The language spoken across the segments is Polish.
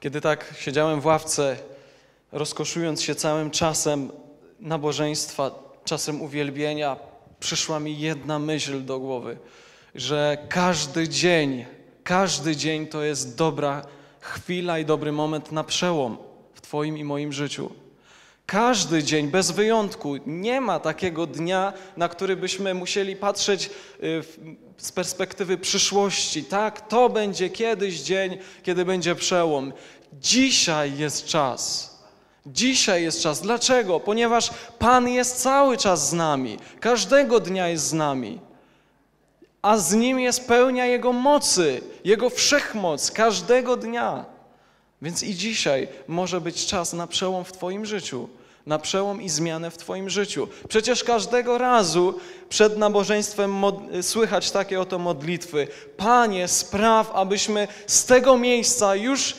Kiedy tak siedziałem w ławce, rozkoszując się całym czasem nabożeństwa, czasem uwielbienia, przyszła mi jedna myśl do głowy, że każdy dzień, każdy dzień to jest dobra chwila i dobry moment na przełom w Twoim i moim życiu. Każdy dzień, bez wyjątku, nie ma takiego dnia, na który byśmy musieli patrzeć y, z perspektywy przyszłości. Tak, to będzie kiedyś dzień, kiedy będzie przełom. Dzisiaj jest czas. Dzisiaj jest czas. Dlaczego? Ponieważ Pan jest cały czas z nami. Każdego dnia jest z nami. A z Nim jest pełnia Jego mocy, Jego wszechmoc każdego dnia. Więc i dzisiaj może być czas na przełom w Twoim życiu, na przełom i zmianę w Twoim życiu. Przecież każdego razu przed nabożeństwem słychać takie oto modlitwy. Panie, spraw, abyśmy z tego miejsca już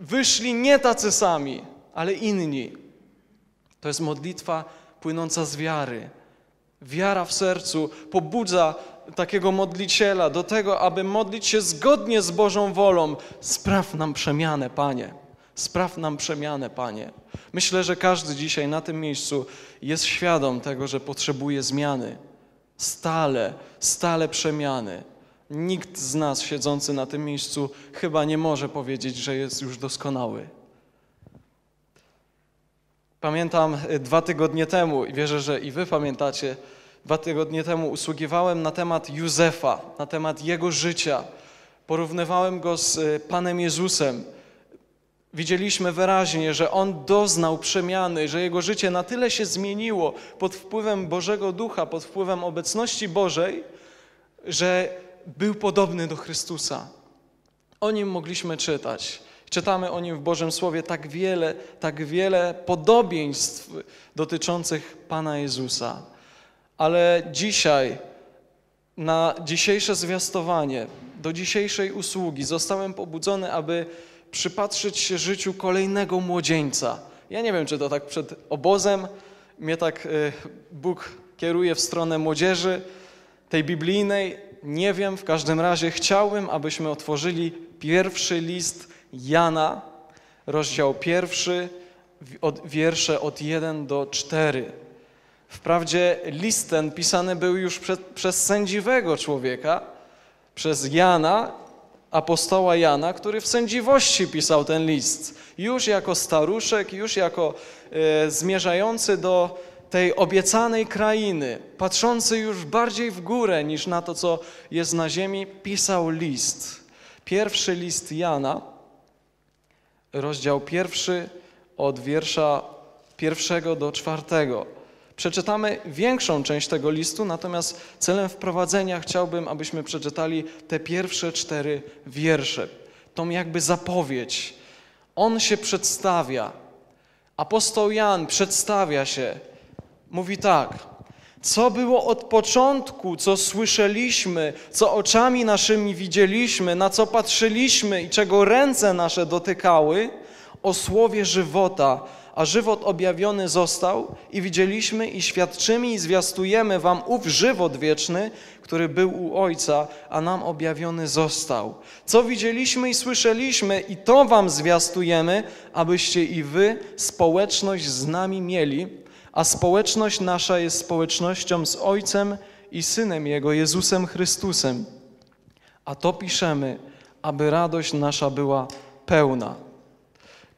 wyszli nie tacy sami, ale inni. To jest modlitwa płynąca z wiary. Wiara w sercu pobudza takiego modliciela do tego, aby modlić się zgodnie z Bożą wolą. Spraw nam przemianę, Panie. Spraw nam przemianę, Panie. Myślę, że każdy dzisiaj na tym miejscu jest świadom tego, że potrzebuje zmiany. Stale, stale przemiany. Nikt z nas siedzący na tym miejscu chyba nie może powiedzieć, że jest już doskonały. Pamiętam y, dwa tygodnie temu, i wierzę, że i wy pamiętacie, dwa tygodnie temu usługiwałem na temat Józefa, na temat jego życia. Porównywałem go z y, Panem Jezusem. Widzieliśmy wyraźnie, że on doznał przemiany, że jego życie na tyle się zmieniło pod wpływem Bożego Ducha, pod wpływem obecności Bożej, że był podobny do Chrystusa. O nim mogliśmy czytać. Czytamy o nim w Bożym Słowie tak wiele, tak wiele podobieństw dotyczących Pana Jezusa. Ale dzisiaj, na dzisiejsze zwiastowanie, do dzisiejszej usługi zostałem pobudzony, aby przypatrzyć się życiu kolejnego młodzieńca. Ja nie wiem, czy to tak przed obozem mnie tak y, Bóg kieruje w stronę młodzieży, tej biblijnej. Nie wiem, w każdym razie chciałbym, abyśmy otworzyli pierwszy list Jana, rozdział pierwszy, wiersze od 1 do 4. Wprawdzie list ten pisany był już przed, przez sędziwego człowieka, przez Jana, apostoła Jana, który w sędziwości pisał ten list. Już jako staruszek, już jako e, zmierzający do tej obiecanej krainy, patrzący już bardziej w górę niż na to, co jest na ziemi, pisał list. Pierwszy list Jana, rozdział pierwszy, od wiersza pierwszego do czwartego. Przeczytamy większą część tego listu, natomiast celem wprowadzenia chciałbym, abyśmy przeczytali te pierwsze cztery wiersze. Tą jakby zapowiedź. On się przedstawia. Apostoł Jan przedstawia się. Mówi tak. Co było od początku, co słyszeliśmy, co oczami naszymi widzieliśmy, na co patrzyliśmy i czego ręce nasze dotykały, o słowie żywota, a żywot objawiony został i widzieliśmy i świadczymy i zwiastujemy wam ów żywot wieczny, który był u Ojca, a nam objawiony został. Co widzieliśmy i słyszeliśmy i to wam zwiastujemy, abyście i wy społeczność z nami mieli, a społeczność nasza jest społecznością z Ojcem i Synem Jego, Jezusem Chrystusem. A to piszemy, aby radość nasza była pełna.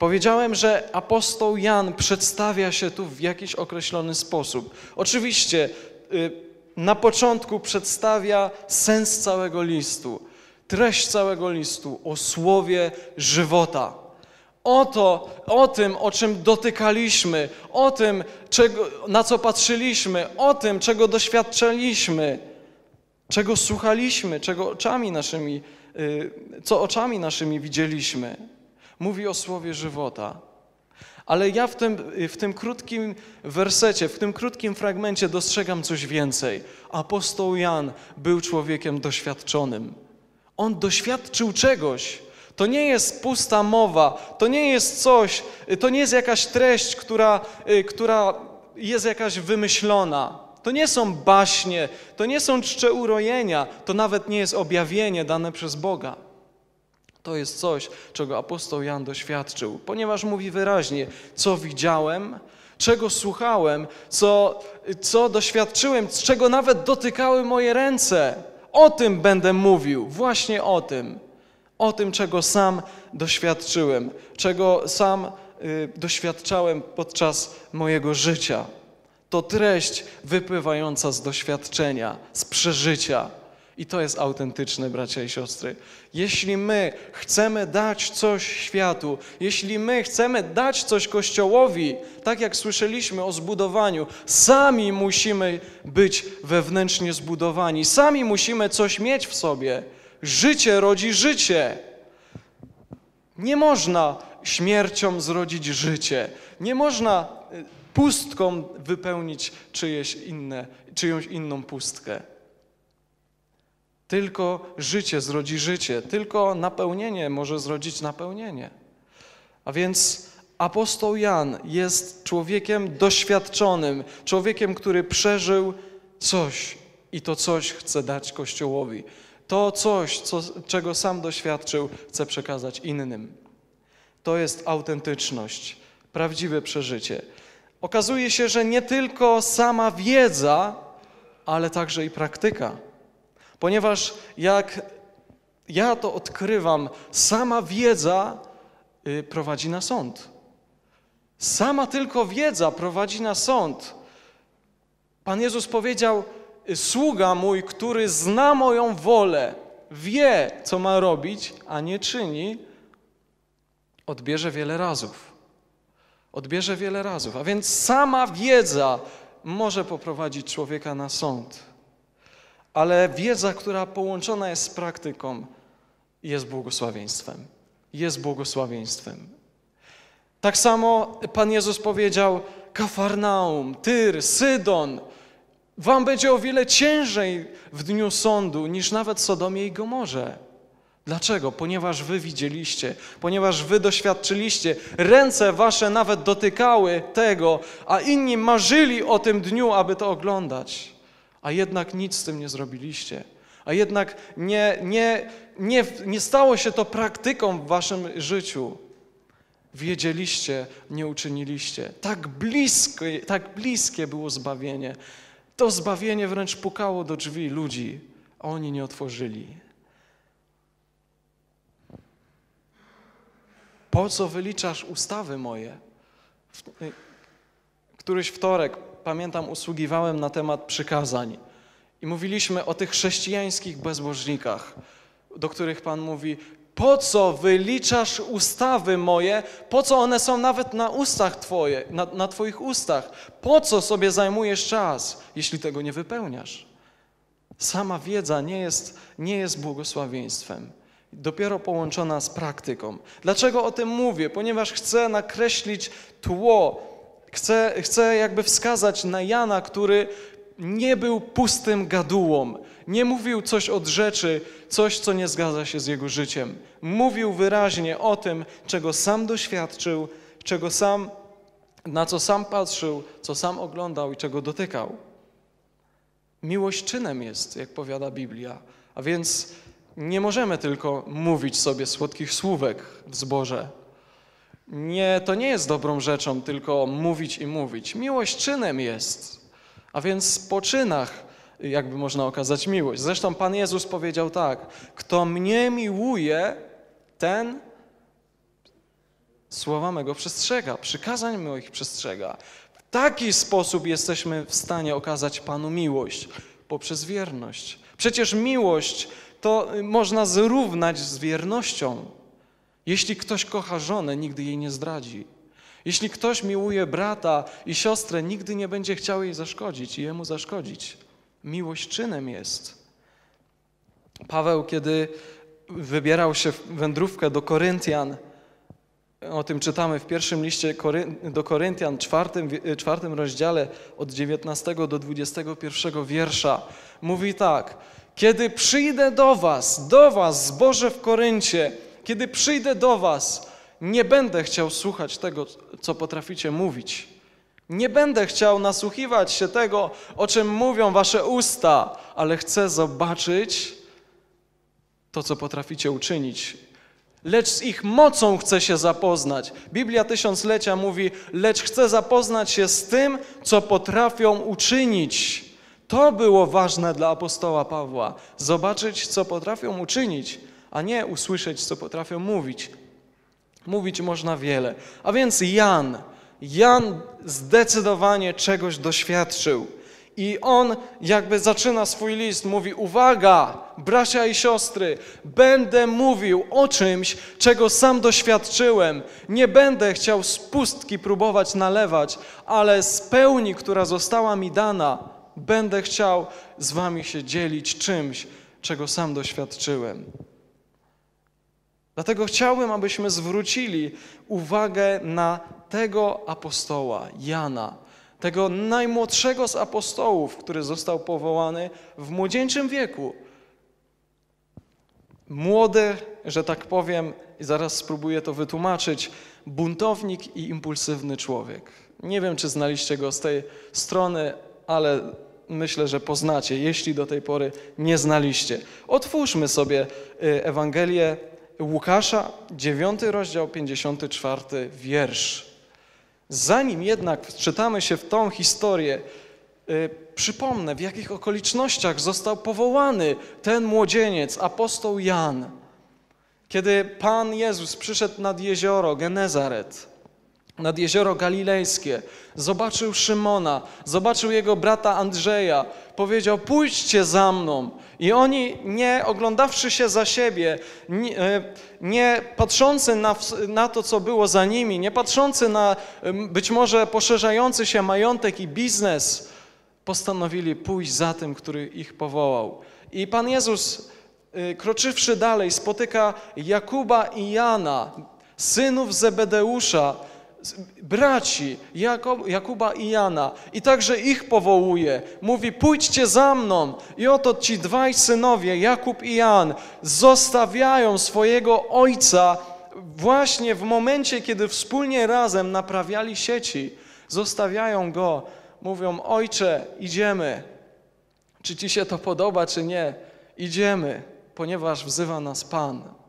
Powiedziałem, że apostoł Jan przedstawia się tu w jakiś określony sposób. Oczywiście y, na początku przedstawia sens całego listu, treść całego listu o słowie żywota. O to, o tym, o czym dotykaliśmy, o tym, czego, na co patrzyliśmy, o tym, czego doświadczaliśmy, czego słuchaliśmy, czego oczami naszymi, y, co oczami naszymi widzieliśmy. Mówi o słowie żywota. Ale ja w tym, w tym krótkim wersecie, w tym krótkim fragmencie dostrzegam coś więcej. Apostoł Jan był człowiekiem doświadczonym. On doświadczył czegoś. To nie jest pusta mowa, to nie jest coś, to nie jest jakaś treść, która, y, która jest jakaś wymyślona. To nie są baśnie, to nie są czcze urojenia, to nawet nie jest objawienie dane przez Boga. To jest coś, czego apostoł Jan doświadczył, ponieważ mówi wyraźnie, co widziałem, czego słuchałem, co, co doświadczyłem, czego nawet dotykały moje ręce. O tym będę mówił, właśnie o tym. O tym, czego sam doświadczyłem, czego sam y, doświadczałem podczas mojego życia. To treść wypływająca z doświadczenia, z przeżycia. I to jest autentyczne, bracia i siostry. Jeśli my chcemy dać coś światu, jeśli my chcemy dać coś Kościołowi, tak jak słyszeliśmy o zbudowaniu, sami musimy być wewnętrznie zbudowani, sami musimy coś mieć w sobie. Życie rodzi życie. Nie można śmiercią zrodzić życie. Nie można y, pustką wypełnić czyjeś inne, czyjąś inną pustkę. Tylko życie zrodzi życie, tylko napełnienie może zrodzić napełnienie. A więc apostoł Jan jest człowiekiem doświadczonym, człowiekiem, który przeżył coś i to coś chce dać Kościołowi. To coś, co, czego sam doświadczył, chce przekazać innym. To jest autentyczność, prawdziwe przeżycie. Okazuje się, że nie tylko sama wiedza, ale także i praktyka. Ponieważ jak ja to odkrywam, sama wiedza y, prowadzi na sąd. Sama tylko wiedza prowadzi na sąd. Pan Jezus powiedział: Sługa mój, który zna moją wolę, wie, co ma robić, a nie czyni, odbierze wiele razów. Odbierze wiele razów. A więc sama wiedza może poprowadzić człowieka na sąd. Ale wiedza, która połączona jest z praktyką, jest błogosławieństwem. Jest błogosławieństwem. Tak samo Pan Jezus powiedział: Kafarnaum, Tyr, Sydon, wam będzie o wiele ciężej w dniu sądu niż nawet Sodomie i Gomorze. Dlaczego? Ponieważ wy widzieliście, ponieważ wy doświadczyliście, ręce wasze nawet dotykały tego, a inni marzyli o tym dniu, aby to oglądać, a jednak nic z tym nie zrobiliście. A jednak nie, nie, nie, nie stało się to praktyką w waszym życiu. Wiedzieliście, nie uczyniliście. Tak bliskie, tak bliskie było zbawienie. To zbawienie wręcz pukało do drzwi ludzi, a oni nie otworzyli. Po co wyliczasz ustawy moje? Któryś wtorek, pamiętam, usługiwałem na temat przykazań i mówiliśmy o tych chrześcijańskich bezbożnikach, do których Pan mówi: Po co wyliczasz ustawy moje? Po co one są nawet na ustach Twoje, na, na Twoich ustach? Po co sobie zajmujesz czas, jeśli tego nie wypełniasz? Sama wiedza nie jest, nie jest błogosławieństwem. Dopiero połączona z praktyką. Dlaczego o tym mówię? Ponieważ chcę nakreślić tło. Chcę, chcę jakby wskazać na Jana, który nie był pustym gadułą. Nie mówił coś od rzeczy, coś, co nie zgadza się z jego życiem. Mówił wyraźnie o tym, czego sam doświadczył, czego sam, na co sam patrzył, co sam oglądał i czego dotykał. Miłość czynem jest, jak powiada Biblia. A więc nie możemy tylko mówić sobie słodkich słówek w zborze. Nie, to nie jest dobrą rzeczą tylko mówić i mówić. Miłość czynem jest. A więc po czynach jakby można okazać miłość. Zresztą Pan Jezus powiedział tak: Kto mnie miłuje, ten słowa mego przestrzega, przykazań moich przestrzega. W taki sposób jesteśmy w stanie okazać Panu miłość poprzez wierność. Przecież miłość to y, można zrównać z wiernością. Jeśli ktoś kocha żonę, nigdy jej nie zdradzi. Jeśli ktoś miłuje brata i siostrę, nigdy nie będzie chciał jej zaszkodzić i jemu zaszkodzić. Miłość czynem jest. Paweł, kiedy wybierał się w wędrówkę do Koryntian, o tym czytamy w pierwszym liście do Koryntian, czwartym, czwartym rozdziale, od 19 do 21 wiersza. Mówi tak: Kiedy przyjdę do Was, do Was, zboże w Koryncie, kiedy przyjdę do Was, nie będę chciał słuchać tego, co potraficie mówić. Nie będę chciał nasłuchiwać się tego, o czym mówią Wasze usta, ale chcę zobaczyć to, co potraficie uczynić lecz z ich mocą chce się zapoznać. Biblia Tysiąclecia mówi, lecz chce zapoznać się z tym, co potrafią uczynić. To było ważne dla apostoła Pawła. Zobaczyć, co potrafią uczynić, a nie usłyszeć, co potrafią mówić. Mówić można wiele. A więc Jan, Jan zdecydowanie czegoś doświadczył. I on jakby zaczyna swój list, mówi: Uwaga, bracia i siostry, będę mówił o czymś, czego sam doświadczyłem. Nie będę chciał z pustki próbować nalewać, ale z pełni, która została mi dana, będę chciał z wami się dzielić czymś, czego sam doświadczyłem. Dlatego chciałbym, abyśmy zwrócili uwagę na tego apostoła, Jana, tego najmłodszego z apostołów, który został powołany w młodzieńczym wieku. Młody, że tak powiem, i zaraz spróbuję to wytłumaczyć, buntownik i impulsywny człowiek. Nie wiem, czy znaliście go z tej strony, ale myślę, że poznacie, jeśli do tej pory nie znaliście. Otwórzmy sobie y, Ewangelię Łukasza, 9 rozdział, 54 wiersz. Zanim jednak wczytamy się w tą historię, y, przypomnę, w jakich okolicznościach został powołany ten młodzieniec, apostoł Jan. Kiedy Pan Jezus przyszedł nad jezioro Genezaret, nad jezioro galilejskie, zobaczył Szymona, zobaczył jego brata Andrzeja, powiedział: Pójdźcie za mną. I oni, nie oglądawszy się za siebie, nie, nie patrzący na, na to, co było za nimi, nie patrzący na być może poszerzający się majątek i biznes, postanowili pójść za tym, który ich powołał. I Pan Jezus, y, kroczywszy dalej, spotyka Jakuba i Jana, synów Zebedeusza, braci Jakuba i Jana i także ich powołuje. Mówi, pójdźcie za mną. I oto ci dwaj synowie, Jakub i Jan, zostawiają swojego ojca właśnie w momencie, kiedy wspólnie razem naprawiali sieci. Zostawiają go, mówią, ojcze, idziemy. Czy ci się to podoba, czy nie? Idziemy, ponieważ wzywa nas Pan.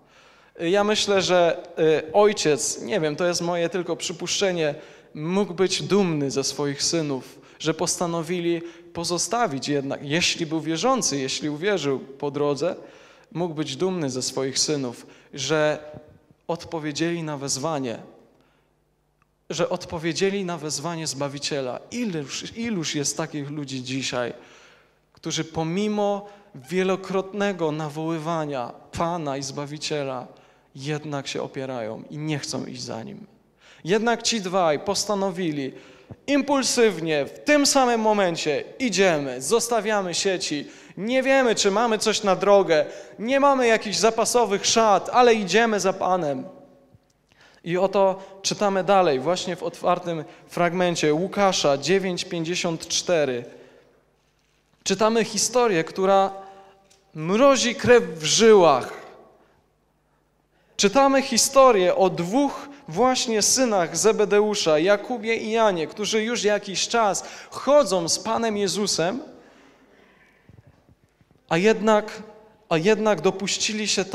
Ja myślę, że y, ojciec, nie wiem, to jest moje tylko przypuszczenie, mógł być dumny ze swoich synów, że postanowili pozostawić jednak, jeśli był wierzący, jeśli uwierzył po drodze, mógł być dumny ze swoich synów, że odpowiedzieli na wezwanie, że odpowiedzieli na wezwanie Zbawiciela. Iluż, iluż jest takich ludzi dzisiaj, którzy pomimo wielokrotnego nawoływania Pana i Zbawiciela, jednak się opierają i nie chcą iść za nim. Jednak ci dwaj postanowili impulsywnie, w tym samym momencie idziemy, zostawiamy sieci, nie wiemy, czy mamy coś na drogę, nie mamy jakichś zapasowych szat, ale idziemy za Panem. I oto czytamy dalej, właśnie w otwartym fragmencie Łukasza 9:54. Czytamy historię, która mrozi krew w żyłach Czytamy historię o dwóch właśnie synach Zebedeusza, Jakubie i Janie, którzy już jakiś czas chodzą z Panem Jezusem, a jednak, a jednak dopuścili się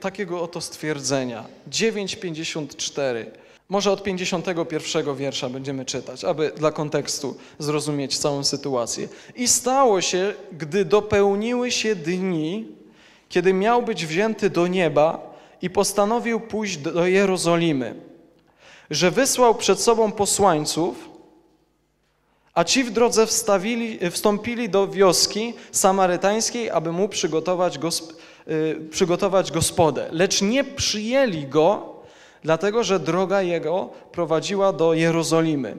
takiego oto stwierdzenia. 9,54. Może od 51 wiersza będziemy czytać, aby dla kontekstu zrozumieć całą sytuację. I stało się, gdy dopełniły się dni, kiedy miał być wzięty do nieba, i postanowił pójść do Jerozolimy, że wysłał przed sobą posłańców, a ci w drodze wstawili, wstąpili do wioski samarytańskiej, aby mu przygotować, gosp, y, przygotować gospodę. Lecz nie przyjęli go, dlatego że droga jego prowadziła do Jerozolimy.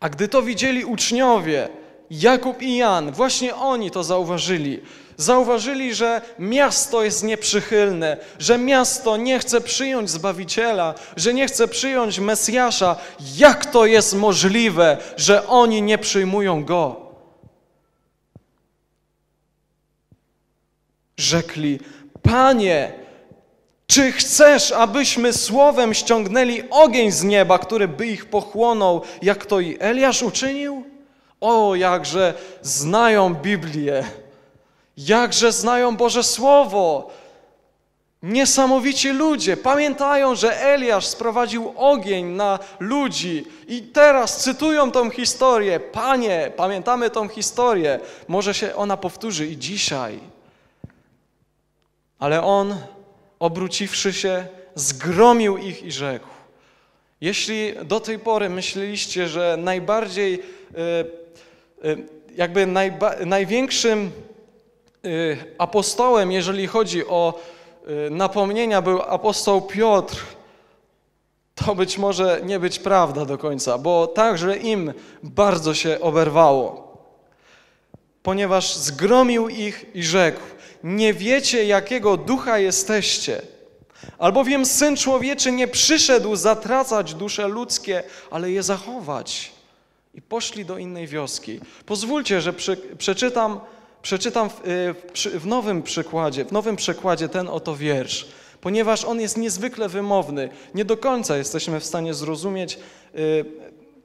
A gdy to widzieli uczniowie, Jakub i Jan, właśnie oni to zauważyli, Zauważyli, że miasto jest nieprzychylne, że miasto nie chce przyjąć Zbawiciela, że nie chce przyjąć Mesjasza. Jak to jest możliwe, że oni nie przyjmują Go? Rzekli, Panie, czy chcesz, abyśmy słowem ściągnęli ogień z nieba, który by ich pochłonął, jak to i Eliasz uczynił? O, jakże znają Biblię. Jakże znają Boże Słowo. Niesamowici ludzie pamiętają, że Eliasz sprowadził ogień na ludzi i teraz cytują tą historię. Panie, pamiętamy tą historię. Może się ona powtórzy i dzisiaj. Ale on, obróciwszy się, zgromił ich i rzekł. Jeśli do tej pory myśleliście, że najbardziej, e, jakby najba, największym Y, apostołem, jeżeli chodzi o y, napomnienia, był apostoł Piotr, to być może nie być prawda do końca, bo także im bardzo się oberwało. Ponieważ zgromił ich i rzekł: Nie wiecie, jakiego ducha jesteście. Albowiem syn człowieczy nie przyszedł zatracać dusze ludzkie, ale je zachować. I poszli do innej wioski. Pozwólcie, że przy, przeczytam Przeczytam w, y, w, nowym przykładzie, w nowym przekładzie ten oto wiersz, ponieważ on jest niezwykle wymowny. Nie do końca jesteśmy w stanie zrozumieć y,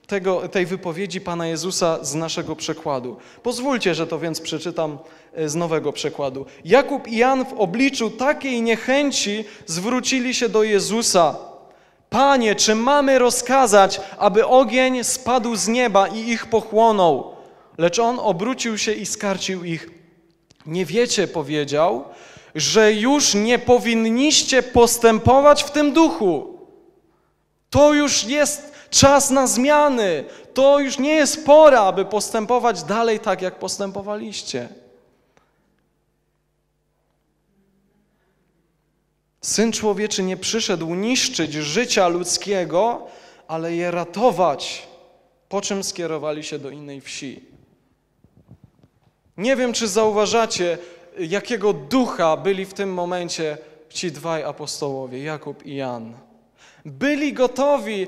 tego, tej wypowiedzi Pana Jezusa z naszego przekładu. Pozwólcie, że to więc przeczytam y, z nowego przekładu. Jakub i Jan w obliczu takiej niechęci zwrócili się do Jezusa. Panie, czy mamy rozkazać, aby ogień spadł z nieba i ich pochłonął? Lecz on obrócił się i skarcił ich. Nie wiecie, powiedział, że już nie powinniście postępować w tym duchu. To już jest czas na zmiany. To już nie jest pora, aby postępować dalej tak, jak postępowaliście. Syn człowieczy nie przyszedł niszczyć życia ludzkiego, ale je ratować, po czym skierowali się do innej wsi. Nie wiem, czy zauważacie, jakiego ducha byli w tym momencie ci dwaj apostołowie, Jakub i Jan. Byli gotowi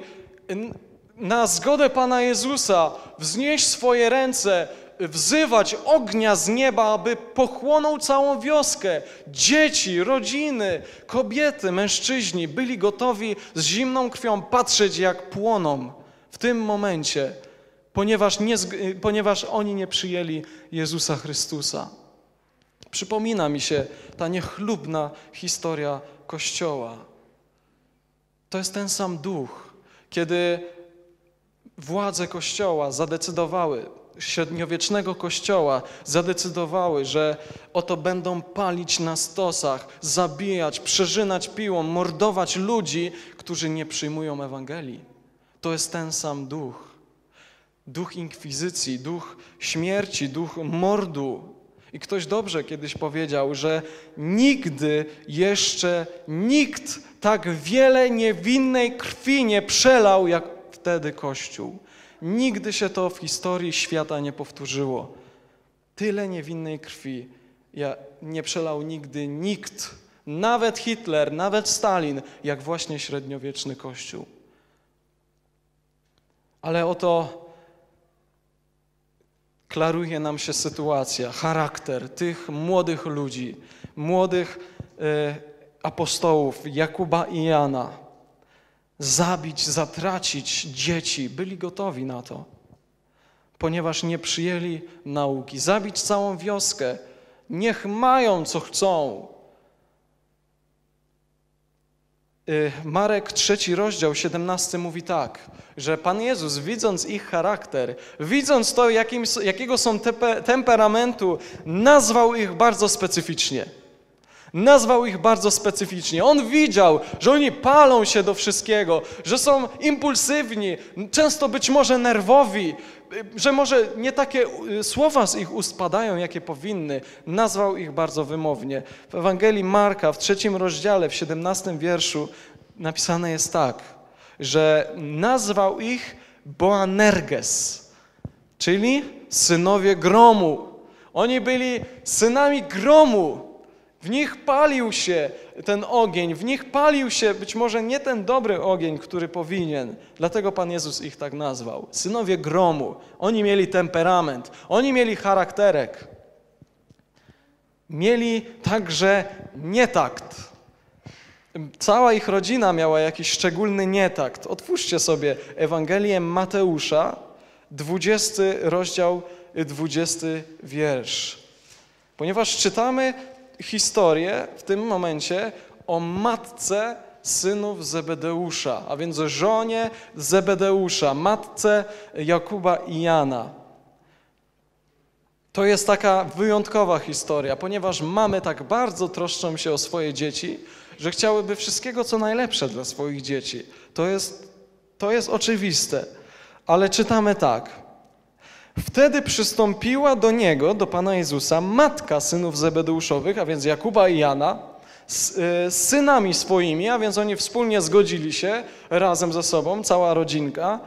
na zgodę Pana Jezusa wznieść swoje ręce, wzywać ognia z nieba, aby pochłonął całą wioskę. Dzieci, rodziny, kobiety, mężczyźni byli gotowi z zimną krwią patrzeć, jak płoną w tym momencie, ponieważ, nie, zg- ponieważ oni nie przyjęli Jezusa Chrystusa. Przypomina mi się ta niechlubna historia Kościoła. To jest ten sam duch, kiedy władze Kościoła zadecydowały, średniowiecznego Kościoła zadecydowały, że oto będą palić na stosach, zabijać, przeżynać piłą, mordować ludzi, którzy nie przyjmują Ewangelii. To jest ten sam duch. Duch inkwizycji, duch śmierci, duch mordu. I ktoś dobrze kiedyś powiedział, że nigdy jeszcze nikt tak wiele niewinnej krwi nie przelał, jak wtedy Kościół. Nigdy się to w historii świata nie powtórzyło. Tyle niewinnej krwi ja- nie przelał nigdy nikt, nawet Hitler, nawet Stalin, jak właśnie średniowieczny Kościół. Ale oto klaruje nam się sytuacja, charakter tych młodych ludzi, młodych e, apostołów Jakuba i Jana. Zabić, zatracić dzieci, byli gotowi na to, ponieważ nie przyjęli nauki. Zabić całą wioskę, niech mają co chcą. Y, Marek trzeci rozdział, 17 mówi tak, że Pan Jezus, widząc ich charakter, widząc to, jakim, jakiego są tepe, temperamentu, nazwał ich bardzo specyficznie. Nazwał ich bardzo specyficznie. On widział, że oni palą się do wszystkiego, że są impulsywni, często być może nerwowi, że może nie takie y, słowa z ich ust padają, jakie powinny. Nazwał ich bardzo wymownie. W Ewangelii Marka w trzecim rozdziale, w 17 wierszu napisane jest tak, że nazwał ich Boanerges, czyli synowie gromu. Oni byli synami gromu. W nich palił się ten ogień, w nich palił się być może nie ten dobry ogień, który powinien. Dlatego Pan Jezus ich tak nazwał. Synowie gromu. Oni mieli temperament, oni mieli charakterek. Mieli także nietakt. Cała ich rodzina miała jakiś szczególny nietakt. Otwórzcie sobie Ewangelię Mateusza, 20 rozdział, 20 wiersz. Ponieważ czytamy historię w tym momencie o matce synów Zebedeusza, a więc o żonie Zebedeusza, matce Jakuba i Jana. To jest taka wyjątkowa historia, ponieważ mamy tak bardzo troszczą się o swoje dzieci, że chciałyby wszystkiego, co najlepsze dla swoich dzieci. To jest, to jest oczywiste. Ale czytamy tak. Wtedy przystąpiła do niego, do Pana Jezusa, matka synów Zebedeuszowych, a więc Jakuba i Jana, z, y, synami swoimi, a więc oni wspólnie zgodzili się razem ze sobą, cała rodzinka.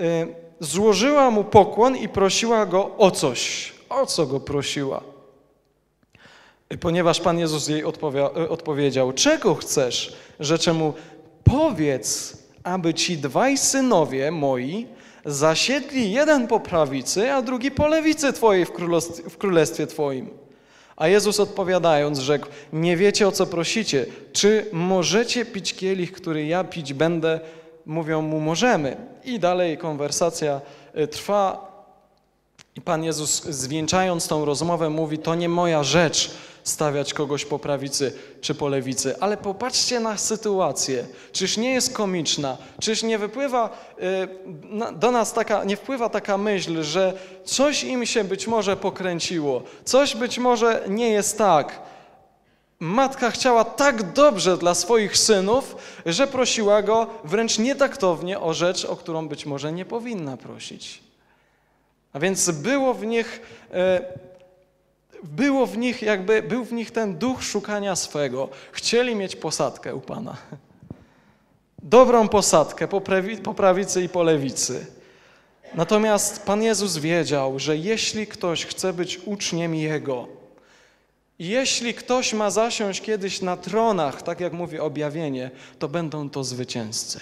Y, złożyła mu pokłon i prosiła go o coś. O co go prosiła? Ponieważ Pan Jezus jej odpowia- odpowiedział, czego chcesz? Rzecze mu, powiedz, aby ci dwaj synowie moi zasiedli jeden po prawicy, a drugi po lewicy twojej w królestwie, w królestwie twoim. A Jezus odpowiadając rzekł, nie wiecie o co prosicie, czy możecie pić kielich, który ja pić będę? Mówią mu, możemy. I dalej konwersacja y, trwa, i Pan Jezus, zwieńczając tą rozmowę, mówi: To nie moja rzecz stawiać kogoś po prawicy czy po lewicy, ale popatrzcie na sytuację. Czyż nie jest komiczna? Czyż nie wypływa na- do nas taka, nie wpływa taka myśl, że coś im się być może pokręciło, coś być może nie jest tak. matka chciała tak dobrze dla swoich synów, że prosiła go wręcz nietaktownie o rzecz, o którą być może nie powinna prosić. A więc było w nich, e, było w nich jakby, był w nich ten duch szukania swego. Chcieli mieć posadkę u Pana. Dobrą posadkę po, prawi, po prawicy i po lewicy. Natomiast Pan Jezus wiedział, że jeśli ktoś chce być uczniem Jego, jeśli ktoś ma zasiąść kiedyś na tronach, tak jak mówi objawienie, to będą to zwycięzcy.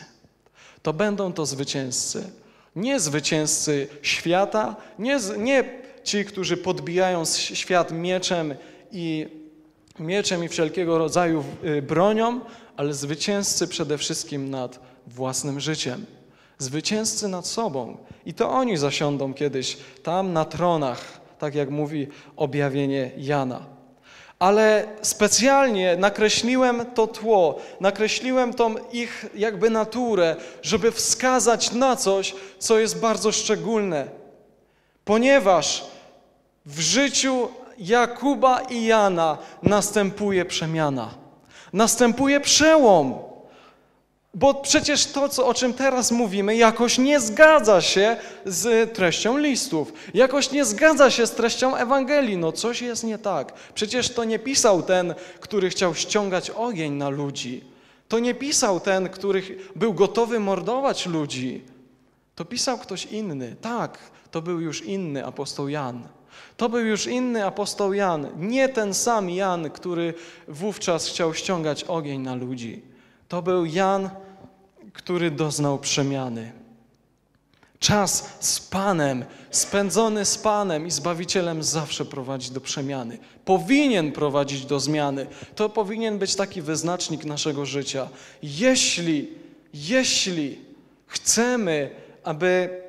To będą to zwycięzcy. Nie zwycięzcy świata, nie, nie ci, którzy podbijają świat mieczem i, mieczem i wszelkiego rodzaju y, bronią, ale zwycięzcy przede wszystkim nad własnym życiem. Zwycięzcy nad sobą. I to oni zasiądą kiedyś tam na tronach, tak jak mówi objawienie Jana. Ale specjalnie nakreśliłem to tło, nakreśliłem tą ich jakby naturę, żeby wskazać na coś, co jest bardzo szczególne. Ponieważ w życiu Jakuba i Jana następuje przemiana, następuje przełom. Bo przecież to, co, o czym teraz mówimy, jakoś nie zgadza się z treścią listów, jakoś nie zgadza się z treścią Ewangelii. No coś jest nie tak. Przecież to nie pisał ten, który chciał ściągać ogień na ludzi. To nie pisał ten, który był gotowy mordować ludzi. To pisał ktoś inny. Tak, to był już inny apostoł Jan. To był już inny apostoł Jan, nie ten sam Jan, który wówczas chciał ściągać ogień na ludzi. To był Jan, który doznał przemiany. Czas z Panem, spędzony z Panem i Zbawicielem zawsze prowadzi do przemiany. Powinien prowadzić do zmiany. To powinien być taki wyznacznik naszego życia. Jeśli, jeśli chcemy, aby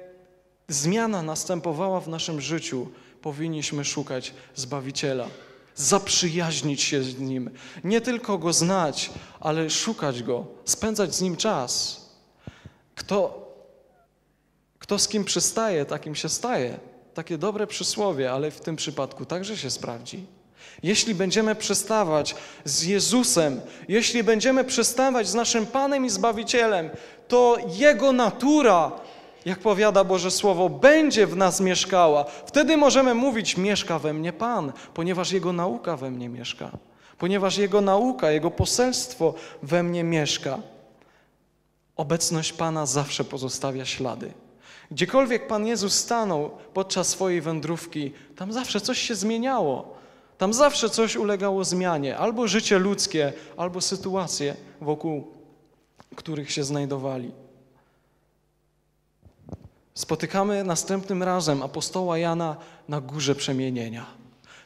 zmiana następowała w naszym życiu, powinniśmy szukać Zbawiciela zaprzyjaźnić się z Nim, nie tylko Go znać, ale szukać Go, spędzać z Nim czas. Kto, kto z kim przystaje, takim się staje. Takie dobre przysłowie, ale w tym przypadku także się sprawdzi. Jeśli będziemy przystawać z Jezusem, jeśli będziemy przystawać z naszym Panem i Zbawicielem, to Jego natura jak powiada Boże Słowo, będzie w nas mieszkała. Wtedy możemy mówić, mieszka we mnie Pan, ponieważ Jego nauka we mnie mieszka. Ponieważ Jego nauka, Jego poselstwo we mnie mieszka. Obecność Pana zawsze pozostawia ślady. Gdziekolwiek Pan Jezus stanął podczas swojej wędrówki, tam zawsze coś się zmieniało. Tam zawsze coś ulegało zmianie, albo życie ludzkie, albo sytuacje, wokół których się znajdowali. Spotykamy następnym razem apostoła Jana na górze przemienienia.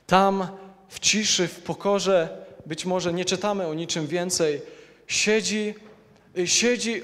Tam w ciszy, w pokorze, być może nie czytamy o niczym więcej, siedzi, siedzi,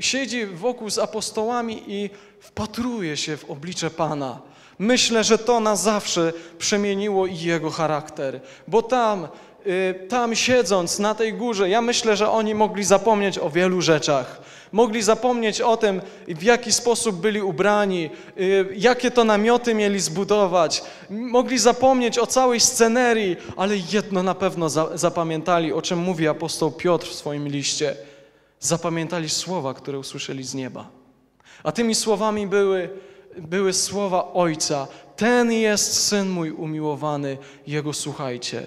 siedzi wokół z apostołami i wpatruje się w oblicze Pana. Myślę, że to na zawsze przemieniło i jego charakter, bo tam, y, tam siedząc na tej górze, ja myślę, że oni mogli zapomnieć o wielu rzeczach Mogli zapomnieć o tym, w jaki sposób byli ubrani, y, jakie to namioty mieli zbudować. Mogli zapomnieć o całej scenerii, ale jedno na pewno zapamiętali, o czym mówi apostoł Piotr w swoim liście. Zapamiętali słowa, które usłyszeli z nieba. A tymi słowami były, były słowa Ojca. Ten jest Syn mój umiłowany, Jego słuchajcie.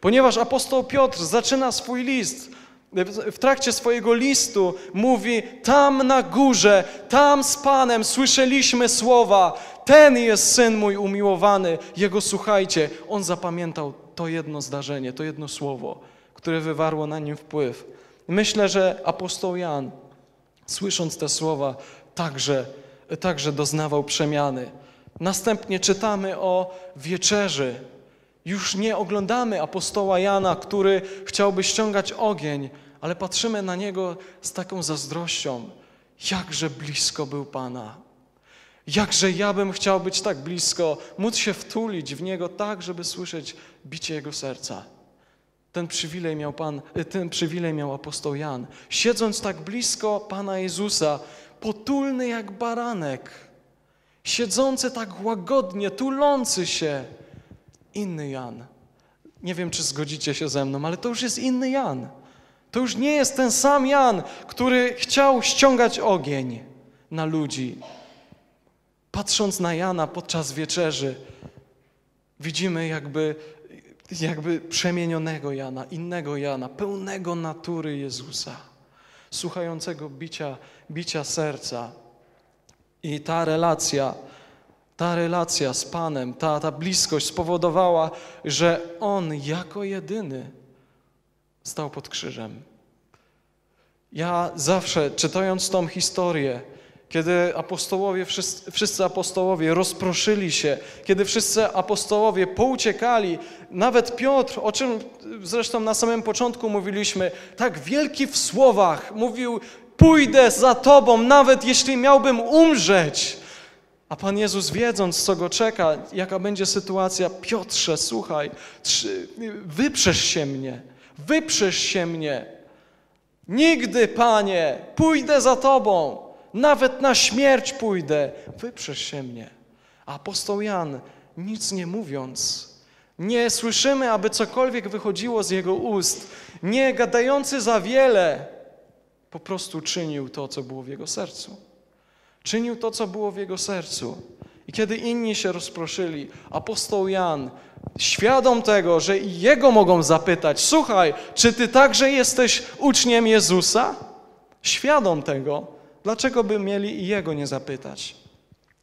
Ponieważ apostoł Piotr zaczyna swój list w trakcie swojego listu mówi: Tam na górze, tam z Panem słyszeliśmy słowa. Ten jest syn mój umiłowany, jego słuchajcie. On zapamiętał to jedno zdarzenie, to jedno słowo, które wywarło na nim wpływ. Myślę, że apostoł Jan, słysząc te słowa, także, także doznawał przemiany. Następnie czytamy o wieczerzy, już nie oglądamy apostoła Jana, który chciałby ściągać ogień, ale patrzymy na niego z taką zazdrością. Jakże blisko był Pana. Jakże ja bym chciał być tak blisko, móc się wtulić w niego tak, żeby słyszeć bicie jego serca. Ten przywilej miał Pan, y, ten przywilej miał apostoł Jan. Siedząc tak blisko Pana Jezusa, potulny jak baranek, siedzący tak łagodnie, tulący się, inny Jan. nie wiem, czy zgodzicie się ze mną, ale to już jest inny Jan. To już nie jest ten sam Jan, który chciał ściągać ogień na ludzi. Patrząc na Jana podczas wieczerzy, widzimy jakby, jakby przemienionego Jana, innego Jana, pełnego natury Jezusa, słuchającego bicia, bicia serca. I ta relacja, ta relacja z Panem, ta, ta bliskość spowodowała, że On jako jedyny stał pod krzyżem. Ja zawsze, czytając tą historię, kiedy apostołowie, wszyscy, wszyscy apostołowie rozproszyli się, kiedy wszyscy apostołowie pouciekali, nawet Piotr, o czym zresztą na samym początku mówiliśmy, tak wielki w słowach, mówił: Pójdę za Tobą, nawet jeśli miałbym umrzeć. A Pan Jezus, wiedząc, co go czeka, jaka będzie sytuacja, Piotrze, słuchaj, wyprzesz się mnie, wyprzesz się mnie. Nigdy, Panie, pójdę za Tobą, nawet na śmierć pójdę, wyprzesz się mnie. Apostoł Jan, nic nie mówiąc, nie słyszymy, aby cokolwiek wychodziło z jego ust, nie gadający za wiele, po prostu czynił to, co było w jego sercu. Czynił to, co było w jego sercu. I kiedy inni się rozproszyli, apostoł Jan, świadom tego, że i jego mogą zapytać: Słuchaj, czy ty także jesteś uczniem Jezusa? Świadom tego, dlaczego by mieli i jego nie zapytać?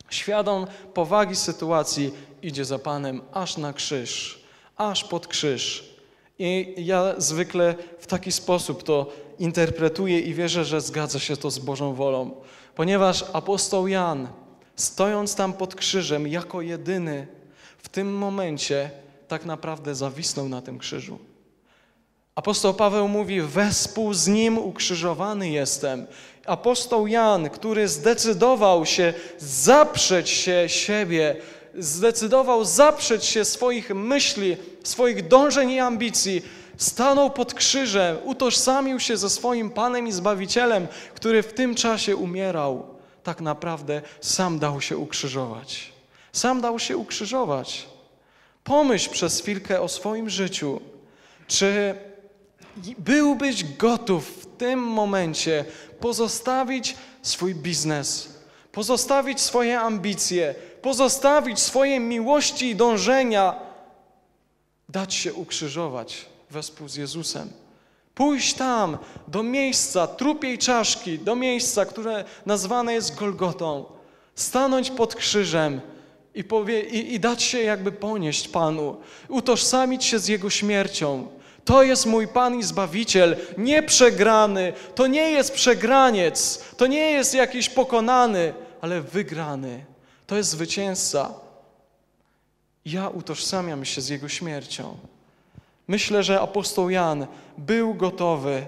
Świadom powagi sytuacji idzie za Panem aż na krzyż, aż pod krzyż. I ja zwykle w taki sposób to interpretuję i wierzę, że zgadza się to z Bożą wolą, ponieważ apostoł Jan, stojąc tam pod krzyżem jako jedyny, tym momencie tak naprawdę zawisnął na tym krzyżu. Apostoł Paweł mówi: Wespół z nim ukrzyżowany jestem. Apostoł Jan, który zdecydował się zaprzeć się siebie, zdecydował zaprzeć się swoich myśli, swoich dążeń i ambicji, stanął pod krzyżem, utożsamił się ze swoim Panem i Zbawicielem, który w tym czasie umierał. Tak naprawdę sam dał się ukrzyżować. Sam dał się ukrzyżować. Pomyśl przez chwilkę o swoim życiu. Czy byłbyś gotów w tym momencie pozostawić swój biznes, pozostawić swoje ambicje, pozostawić swoje miłości i dążenia, dać się ukrzyżować wespół z Jezusem? Pójść tam, do miejsca trupiej czaszki, do miejsca, które nazwane jest Golgotą, stanąć pod krzyżem i, powie, i, i dać się jakby ponieść Panu, utożsamić się z Jego śmiercią. To jest mój Pan i Zbawiciel, nie przegrany, to nie jest przegraniec, to nie jest jakiś pokonany, ale wygrany. To jest zwycięzca. Ja utożsamiam się z Jego śmiercią. Myślę, że apostoł Jan był gotowy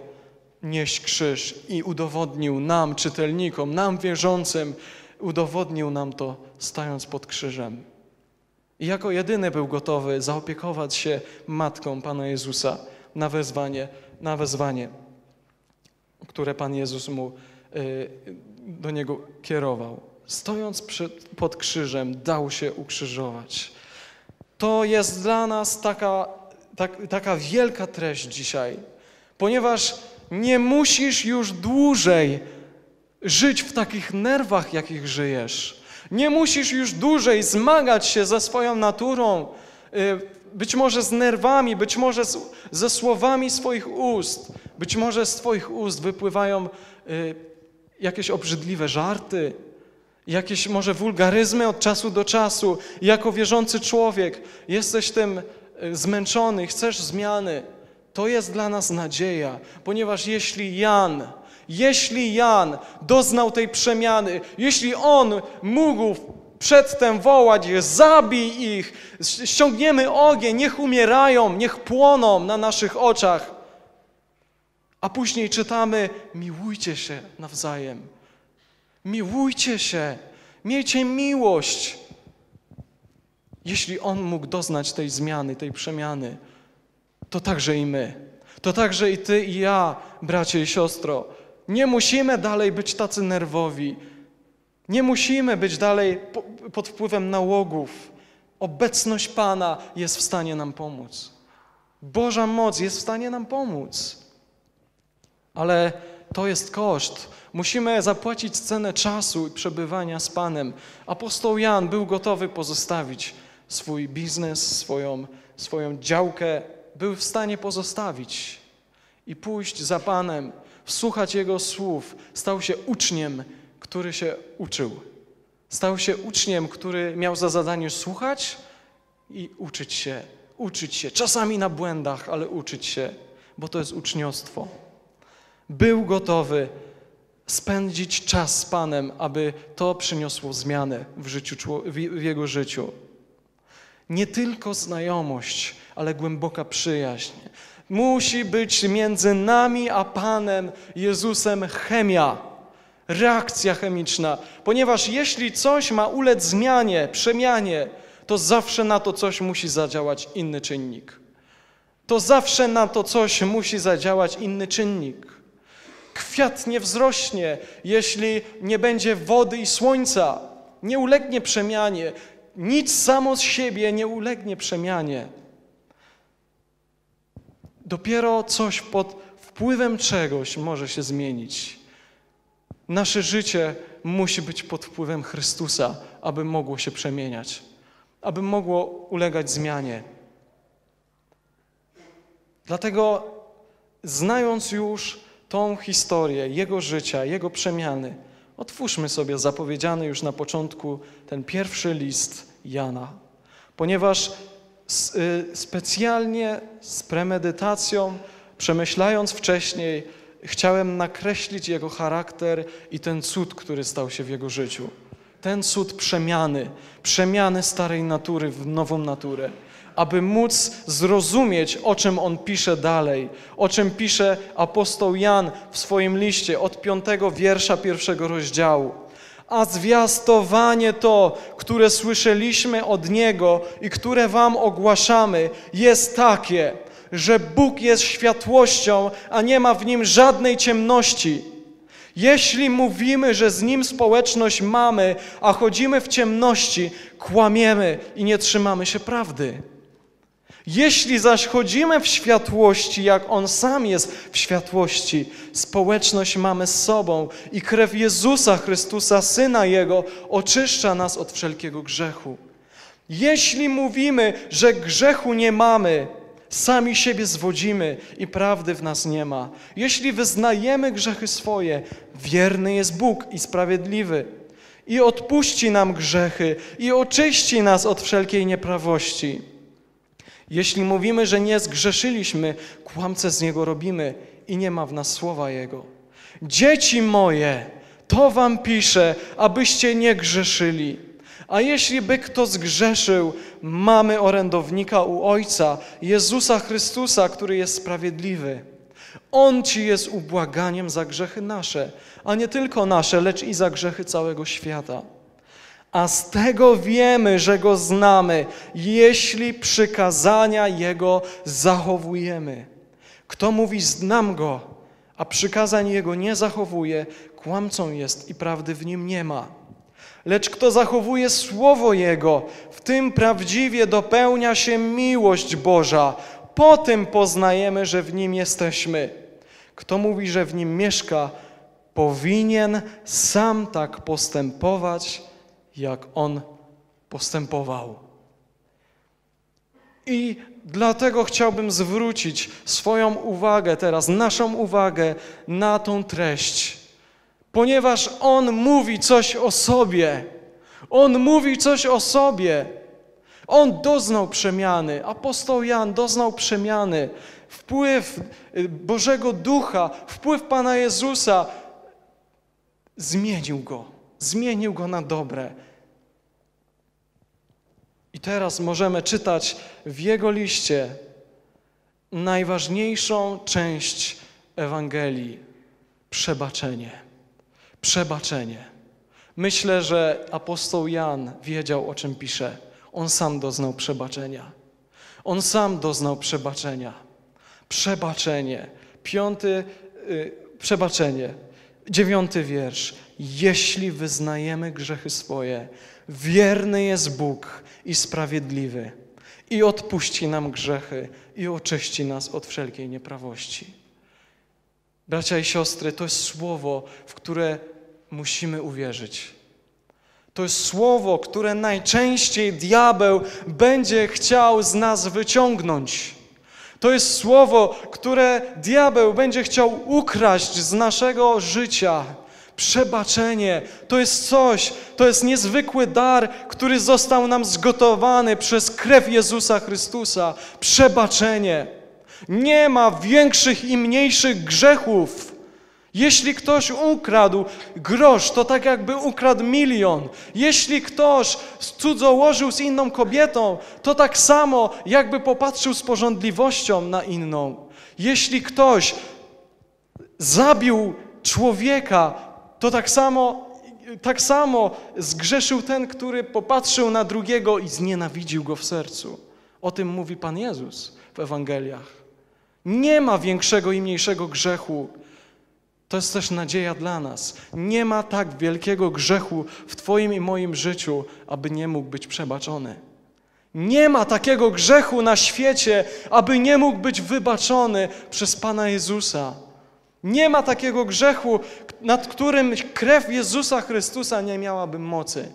nieść krzyż i udowodnił nam, czytelnikom, nam wierzącym, udowodnił nam to, stając pod krzyżem. I jako jedyny był gotowy zaopiekować się matką Pana Jezusa na wezwanie, na wezwanie które Pan Jezus mu y, do niego kierował. Stojąc przed, pod krzyżem, dał się ukrzyżować. To jest dla nas taka, tak, taka wielka treść dzisiaj, ponieważ nie musisz już dłużej żyć w takich nerwach, jakich żyjesz. Nie musisz już dłużej zmagać się ze swoją naturą, y, być może z nerwami, być może z, ze słowami swoich ust. Być może z Twoich ust wypływają y, jakieś obrzydliwe żarty, jakieś może wulgaryzmy od czasu do czasu. Jako wierzący człowiek jesteś tym y, zmęczony, chcesz zmiany. To jest dla nas nadzieja, ponieważ jeśli Jan, jeśli Jan doznał tej przemiany, jeśli on mógł przedtem wołać, zabij ich, ściągniemy ogień, niech umierają, niech płoną na naszych oczach, a później czytamy, miłujcie się nawzajem, miłujcie się, miejcie miłość. Jeśli on mógł doznać tej zmiany, tej przemiany, to także i my. To także i ty i ja, bracie i siostro. Nie musimy dalej być tacy nerwowi. Nie musimy być dalej po, pod wpływem nałogów. Obecność Pana jest w stanie nam pomóc. Boża moc jest w stanie nam pomóc. Ale to jest koszt. Musimy zapłacić cenę czasu i przebywania z Panem. Apostoł Jan był gotowy pozostawić swój biznes, swoją, swoją działkę, był w stanie pozostawić i pójść za Panem, słuchać Jego słów. Stał się uczniem, który się uczył. Stał się uczniem, który miał za zadanie słuchać i uczyć się, uczyć się, czasami na błędach, ale uczyć się, bo to jest uczniostwo. Był gotowy spędzić czas z Panem, aby to przyniosło zmianę w, życiu, w jego życiu. Nie tylko znajomość, ale głęboka przyjaźń. Musi być między nami a Panem Jezusem chemia, reakcja chemiczna, ponieważ jeśli coś ma ulec zmianie, przemianie, to zawsze na to coś musi zadziałać inny czynnik. To zawsze na to coś musi zadziałać inny czynnik. Kwiat nie wzrośnie, jeśli nie będzie wody i słońca. Nie ulegnie przemianie. Nic samo z siebie nie ulegnie przemianie. Dopiero coś pod wpływem czegoś może się zmienić. Nasze życie musi być pod wpływem Chrystusa, aby mogło się przemieniać, aby mogło ulegać zmianie. Dlatego, znając już tą historię Jego życia, Jego przemiany, otwórzmy sobie zapowiedziany już na początku ten pierwszy list Jana, ponieważ specjalnie z premedytacją, przemyślając wcześniej, chciałem nakreślić Jego charakter i ten cud, który stał się w Jego życiu. Ten cud przemiany, przemiany starej natury w nową naturę aby móc zrozumieć, o czym on pisze dalej, o czym pisze apostoł Jan w swoim liście od piątego wiersza pierwszego rozdziału. A zwiastowanie to, które słyszeliśmy od Niego i które Wam ogłaszamy, jest takie, że Bóg jest światłością, a nie ma w Nim żadnej ciemności. Jeśli mówimy, że z Nim społeczność mamy, a chodzimy w ciemności, kłamiemy i nie trzymamy się prawdy. Jeśli zaś chodzimy w światłości, jak On sam jest w światłości, społeczność mamy z sobą i krew Jezusa Chrystusa, Syna Jego, oczyszcza nas od wszelkiego grzechu. Jeśli mówimy, że grzechu nie mamy, sami siebie zwodzimy i prawdy w nas nie ma. Jeśli wyznajemy grzechy swoje, wierny jest Bóg i sprawiedliwy i odpuści nam grzechy i oczyści nas od wszelkiej nieprawości. Jeśli mówimy, że nie zgrzeszyliśmy, kłamce z Niego robimy i nie ma w nas słowa Jego. Dzieci moje, to wam piszę, abyście nie grzeszyli. A jeśli by kto zgrzeszył, mamy orędownika u Ojca, Jezusa Chrystusa, który jest sprawiedliwy. On ci jest ubłaganiem za grzechy nasze, a nie tylko nasze, lecz i za grzechy całego świata. A z tego wiemy, że Go znamy, jeśli przykazania Jego zachowujemy. Kto mówi, znam Go, a przykazań Jego nie zachowuje, kłamcą jest i prawdy w nim nie ma. Lecz kto zachowuje Słowo Jego, w tym prawdziwie dopełnia się miłość Boża. Po tym poznajemy, że w Nim jesteśmy. Kto mówi, że w Nim mieszka, powinien sam tak postępować, jak On postępował. I dlatego chciałbym zwrócić swoją uwagę teraz, naszą uwagę na tą treść, ponieważ On mówi coś o sobie. On mówi coś o sobie. On doznał przemiany. Apostoł Jan doznał przemiany. Wpływ y, Bożego Ducha, wpływ Pana Jezusa zmienił go. Zmienił go na dobre. I teraz możemy czytać w jego liście najważniejszą część Ewangelii przebaczenie. Przebaczenie. Myślę, że apostoł Jan wiedział, o czym pisze. On sam doznał przebaczenia. On sam doznał przebaczenia. Przebaczenie. Piąty, y, przebaczenie. Dziewiąty wiersz. Jeśli wyznajemy grzechy swoje, wierny jest Bóg i sprawiedliwy i odpuści nam grzechy i oczyści nas od wszelkiej nieprawości. Bracia i siostry, to jest słowo, w które musimy uwierzyć. To jest słowo, które najczęściej diabeł będzie chciał z nas wyciągnąć. To jest słowo, które diabeł będzie chciał ukraść z naszego życia. Przebaczenie to jest coś, to jest niezwykły dar, który został nam zgotowany przez krew Jezusa Chrystusa. Przebaczenie. Nie ma większych i mniejszych grzechów. Jeśli ktoś ukradł grosz, to tak jakby ukradł milion. Jeśli ktoś cudzołożył z inną kobietą, to tak samo jakby popatrzył z porządliwością na inną. Jeśli ktoś zabił człowieka, to tak samo, tak samo zgrzeszył ten, który popatrzył na drugiego i znienawidził go w sercu. O tym mówi Pan Jezus w Ewangeliach. Nie ma większego i mniejszego grzechu. To jest też nadzieja dla nas. Nie ma tak wielkiego grzechu w Twoim i moim życiu, aby nie mógł być przebaczony. Nie ma takiego grzechu na świecie, aby nie mógł być wybaczony przez Pana Jezusa. Nie ma takiego grzechu, nad którym krew Jezusa Chrystusa nie miałaby mocy.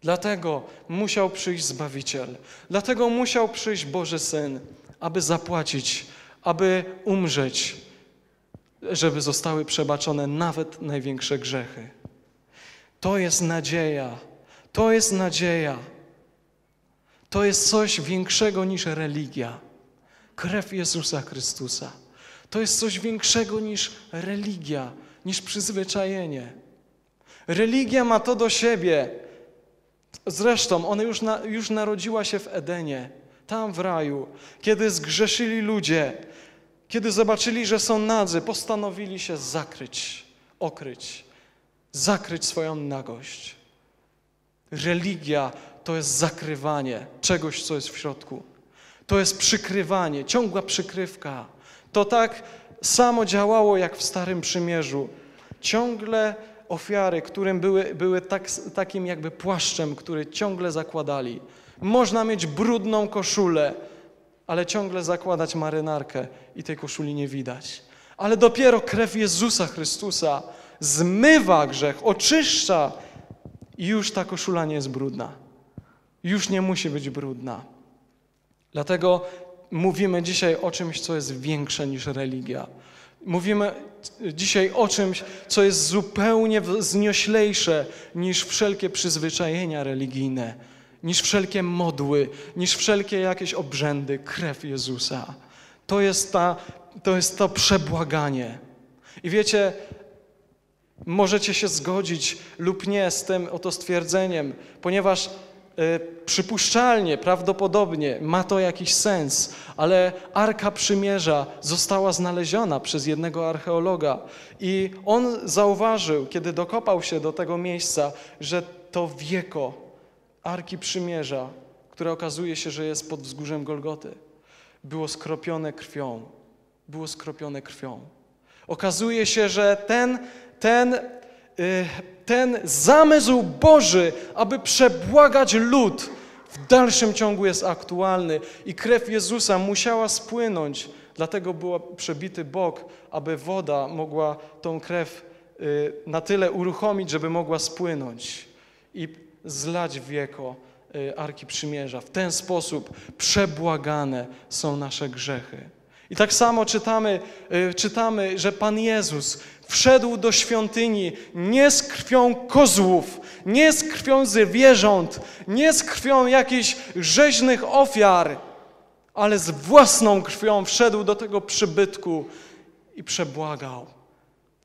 Dlatego musiał przyjść Zbawiciel. Dlatego musiał przyjść Boży Syn, aby zapłacić, aby umrzeć, żeby zostały przebaczone nawet największe grzechy. To jest nadzieja. To jest nadzieja. To jest coś większego niż religia. Krew Jezusa Chrystusa. To jest coś większego niż religia, niż przyzwyczajenie. Religia ma to do siebie. Zresztą ona już, na, już narodziła się w Edenie, tam w raju, kiedy zgrzeszyli ludzie, kiedy zobaczyli, że są nadzy, postanowili się zakryć, okryć, zakryć swoją nagość. Religia to jest zakrywanie czegoś, co jest w środku. To jest przykrywanie, ciągła przykrywka. To tak samo działało jak w Starym Przymierzu. Ciągle ofiary, którym były, były tak, takim jakby płaszczem, który ciągle zakładali. Można mieć brudną koszulę, ale ciągle zakładać marynarkę i tej koszuli nie widać. Ale dopiero krew Jezusa Chrystusa zmywa grzech, oczyszcza i już ta koszula nie jest brudna. Już nie musi być brudna. Dlatego mówimy dzisiaj o czymś, co jest większe niż religia. Mówimy dzisiaj o czymś, co jest zupełnie znioślejsze niż wszelkie przyzwyczajenia religijne, niż wszelkie modły, niż wszelkie jakieś obrzędy, krew Jezusa. To jest, ta, to jest to przebłaganie. I wiecie, możecie się zgodzić lub nie z tym oto stwierdzeniem, ponieważ przypuszczalnie, prawdopodobnie ma to jakiś sens, ale Arka Przymierza została znaleziona przez jednego archeologa i on zauważył, kiedy dokopał się do tego miejsca, że to wieko Arki Przymierza, które okazuje się, że jest pod wzgórzem Golgoty, było skropione krwią. Było skropione krwią. Okazuje się, że ten, ten Y, ten zamysł Boży, aby przebłagać lud, w dalszym ciągu jest aktualny i krew Jezusa musiała spłynąć, dlatego był przebity bok, aby woda mogła tą krew y, na tyle uruchomić, żeby mogła spłynąć i zlać wieko y, Arki Przymierza. W ten sposób przebłagane są nasze grzechy. I tak samo czytamy, czytamy, że Pan Jezus wszedł do świątyni nie z krwią kozłów, nie z krwią zwierząt, nie z krwią jakichś rzeźnych ofiar, ale z własną krwią wszedł do tego przybytku i przebłagał.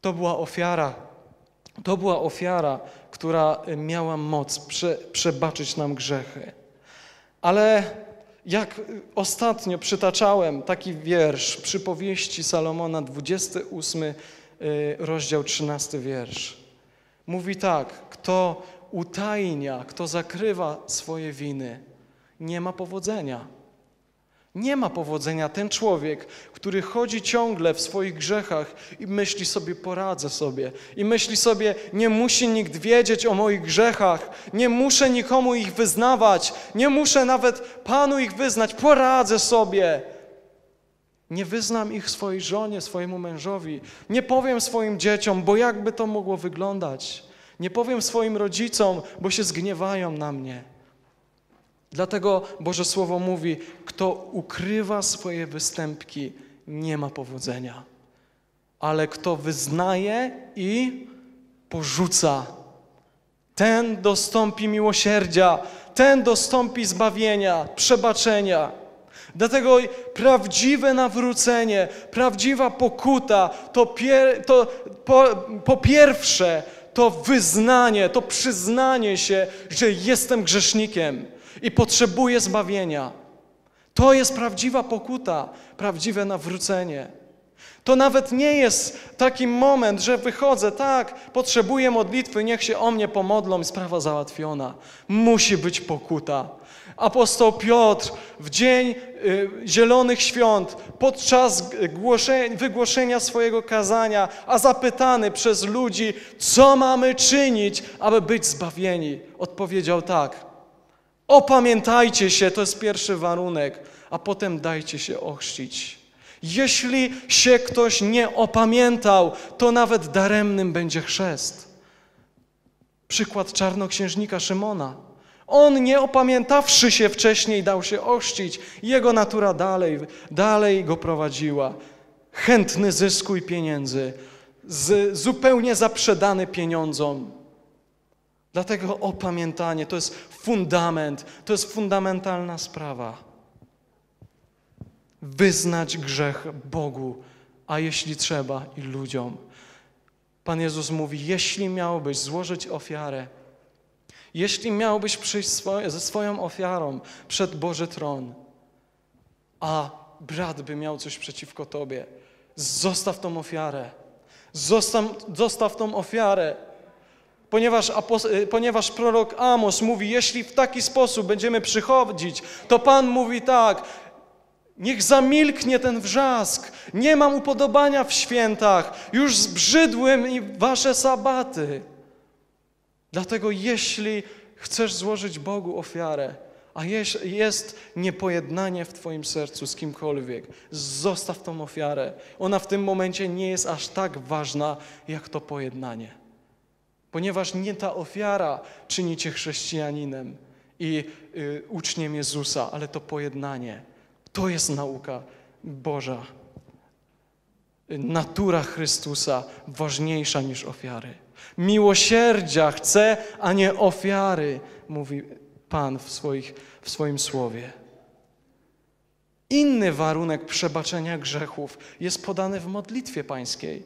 To była ofiara. To była ofiara, która miała moc prze, przebaczyć nam grzechy. Ale jak ostatnio przytaczałem taki wiersz przypowieści Salomona, 28 Y, rozdział 13 wiersz. Mówi tak, kto utajnia, kto zakrywa swoje winy, nie ma powodzenia. Nie ma powodzenia ten człowiek, który chodzi ciągle w swoich grzechach i myśli sobie, poradzę sobie. I myśli sobie, nie musi nikt wiedzieć o moich grzechach, nie muszę nikomu ich wyznawać, nie muszę nawet Panu ich wyznać, poradzę sobie. Nie wyznam ich swojej żonie, swojemu mężowi. Nie powiem swoim dzieciom, bo jakby to mogło wyglądać. Nie powiem swoim rodzicom, bo się zgniewają na mnie. Dlatego Boże Słowo mówi: kto ukrywa swoje występki, nie ma powodzenia. Ale kto wyznaje i porzuca, ten dostąpi miłosierdzia, ten dostąpi zbawienia, przebaczenia. Dlatego prawdziwe nawrócenie, prawdziwa pokuta to, pier, to po, po pierwsze to wyznanie, to przyznanie się, że jestem grzesznikiem i potrzebuję zbawienia. To jest prawdziwa pokuta, prawdziwe nawrócenie. To nawet nie jest taki moment, że wychodzę, tak, potrzebuję modlitwy, niech się o mnie pomodlą sprawa załatwiona. Musi być pokuta. Apostoł Piotr w dzień y, Zielonych Świąt, podczas głoszenia, wygłoszenia swojego kazania, a zapytany przez ludzi, co mamy czynić, aby być zbawieni, odpowiedział tak: Opamiętajcie się, to jest pierwszy warunek, a potem dajcie się ochrzcić. Jeśli się ktoś nie opamiętał, to nawet daremnym będzie chrzest. Przykład czarnoksiężnika Szymona. On nie opamiętawszy się wcześniej dał się ochrzcić. Jego natura dalej, dalej go prowadziła. Chętny zysku i pieniędzy, z, zupełnie zaprzedany pieniądzom. Dlatego opamiętanie to jest fundament, to jest fundamentalna sprawa. Wyznać grzech Bogu, a jeśli trzeba i ludziom. Pan Jezus mówi: Jeśli miałbyś złożyć ofiarę, jeśli miałbyś przyjść swoje, ze swoją ofiarą przed Boży tron, a brat by miał coś przeciwko tobie, zostaw tą ofiarę. Zostaw, zostaw tą ofiarę. Ponieważ, ponieważ prorok Amos mówi, jeśli w taki sposób będziemy przychodzić, to Pan mówi tak, Niech zamilknie ten wrzask. Nie mam upodobania w świętach. Już zbrzydły mi wasze sabaty. Dlatego jeśli chcesz złożyć Bogu ofiarę, a jest niepojednanie w Twoim sercu z kimkolwiek, zostaw tą ofiarę. Ona w tym momencie nie jest aż tak ważna, jak to pojednanie. Ponieważ nie ta ofiara czyni Cię chrześcijaninem i y, uczniem Jezusa, ale to pojednanie. To jest nauka Boża. Natura Chrystusa ważniejsza niż ofiary. Miłosierdzia chce, a nie ofiary, mówi Pan w, swoich, w swoim słowie. Inny warunek przebaczenia grzechów jest podany w modlitwie pańskiej.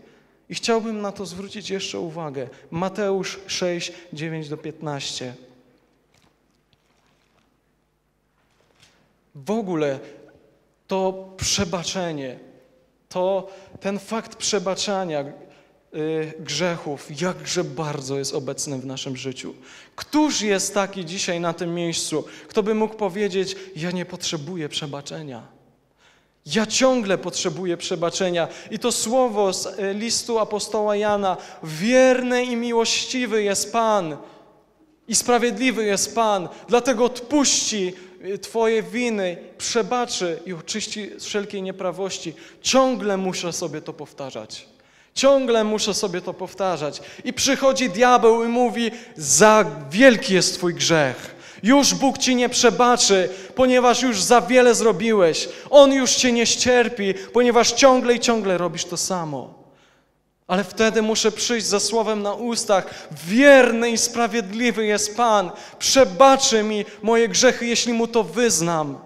I chciałbym na to zwrócić jeszcze uwagę. Mateusz 6, 9 do 15. W ogóle to przebaczenie, to ten fakt przebaczania y, grzechów, jakże bardzo jest obecny w naszym życiu. Któż jest taki dzisiaj na tym miejscu, kto by mógł powiedzieć: Ja nie potrzebuję przebaczenia? Ja ciągle potrzebuję przebaczenia. I to słowo z y, listu apostoła Jana: Wierny i miłościwy jest Pan, i sprawiedliwy jest Pan, dlatego odpuści Twoje winy, przebaczy i oczyści z wszelkiej nieprawości. Ciągle muszę sobie to powtarzać. Ciągle muszę sobie to powtarzać. I przychodzi diabeł i mówi: Za wielki jest Twój grzech. Już Bóg ci nie przebaczy, ponieważ już za wiele zrobiłeś. On już cię nie ścierpi, ponieważ ciągle i ciągle robisz to samo. Ale wtedy muszę przyjść ze słowem na ustach: Wierny i sprawiedliwy jest Pan, przebaczy mi moje grzechy, jeśli mu to wyznam,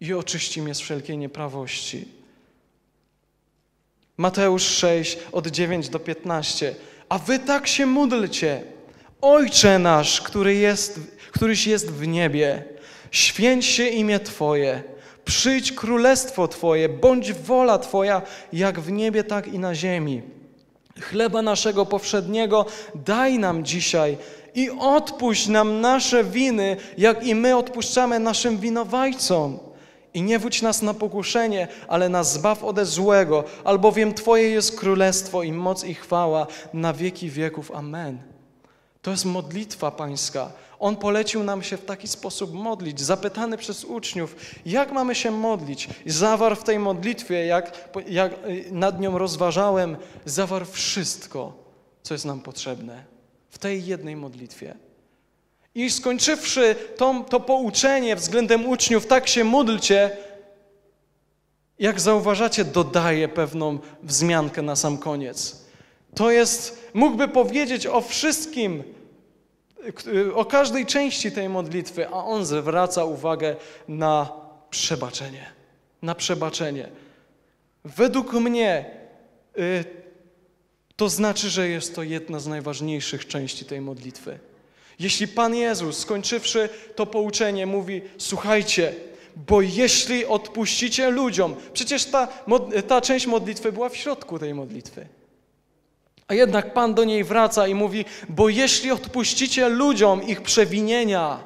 i oczyści mnie z wszelkiej nieprawości. Mateusz 6, od 9 do 15. A wy tak się módlcie. Ojcze nasz, który jest, któryś jest w niebie, święć się imię Twoje Przyjdź królestwo Twoje, bądź wola Twoja, jak w niebie, tak i na ziemi. Chleba naszego powszedniego daj nam dzisiaj i odpuść nam nasze winy, jak i my odpuszczamy naszym winowajcom. I nie wódź nas na pokuszenie, ale nas zbaw ode złego, albowiem Twoje jest królestwo i moc i chwała na wieki wieków. Amen. To jest modlitwa pańska. On polecił nam się w taki sposób modlić. Zapytany przez uczniów, jak mamy się modlić. Zawarł w tej modlitwie, jak, jak nad nią rozważałem, zawarł wszystko, co jest nam potrzebne. W tej jednej modlitwie. I skończywszy to, to pouczenie względem uczniów, tak się módlcie, jak zauważacie, dodaje pewną wzmiankę na sam koniec. To jest, mógłby powiedzieć o wszystkim, o każdej części tej modlitwy, a on zwraca uwagę na przebaczenie. Na przebaczenie. Według mnie y, to znaczy, że jest to jedna z najważniejszych części tej modlitwy. Jeśli Pan Jezus, skończywszy to pouczenie, mówi: Słuchajcie, bo jeśli odpuścicie ludziom, przecież ta, ta część modlitwy była w środku tej modlitwy. A jednak Pan do niej wraca i mówi: Bo jeśli odpuścicie ludziom ich przewinienia,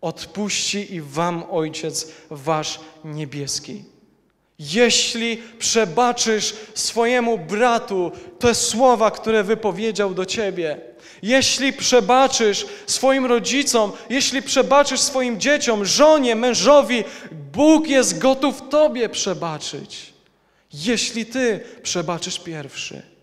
odpuści i Wam Ojciec Wasz niebieski. Jeśli przebaczysz swojemu bratu te słowa, które wypowiedział do ciebie, jeśli przebaczysz swoim rodzicom, jeśli przebaczysz swoim dzieciom, żonie, mężowi, Bóg jest gotów Tobie przebaczyć. Jeśli Ty przebaczysz pierwszy.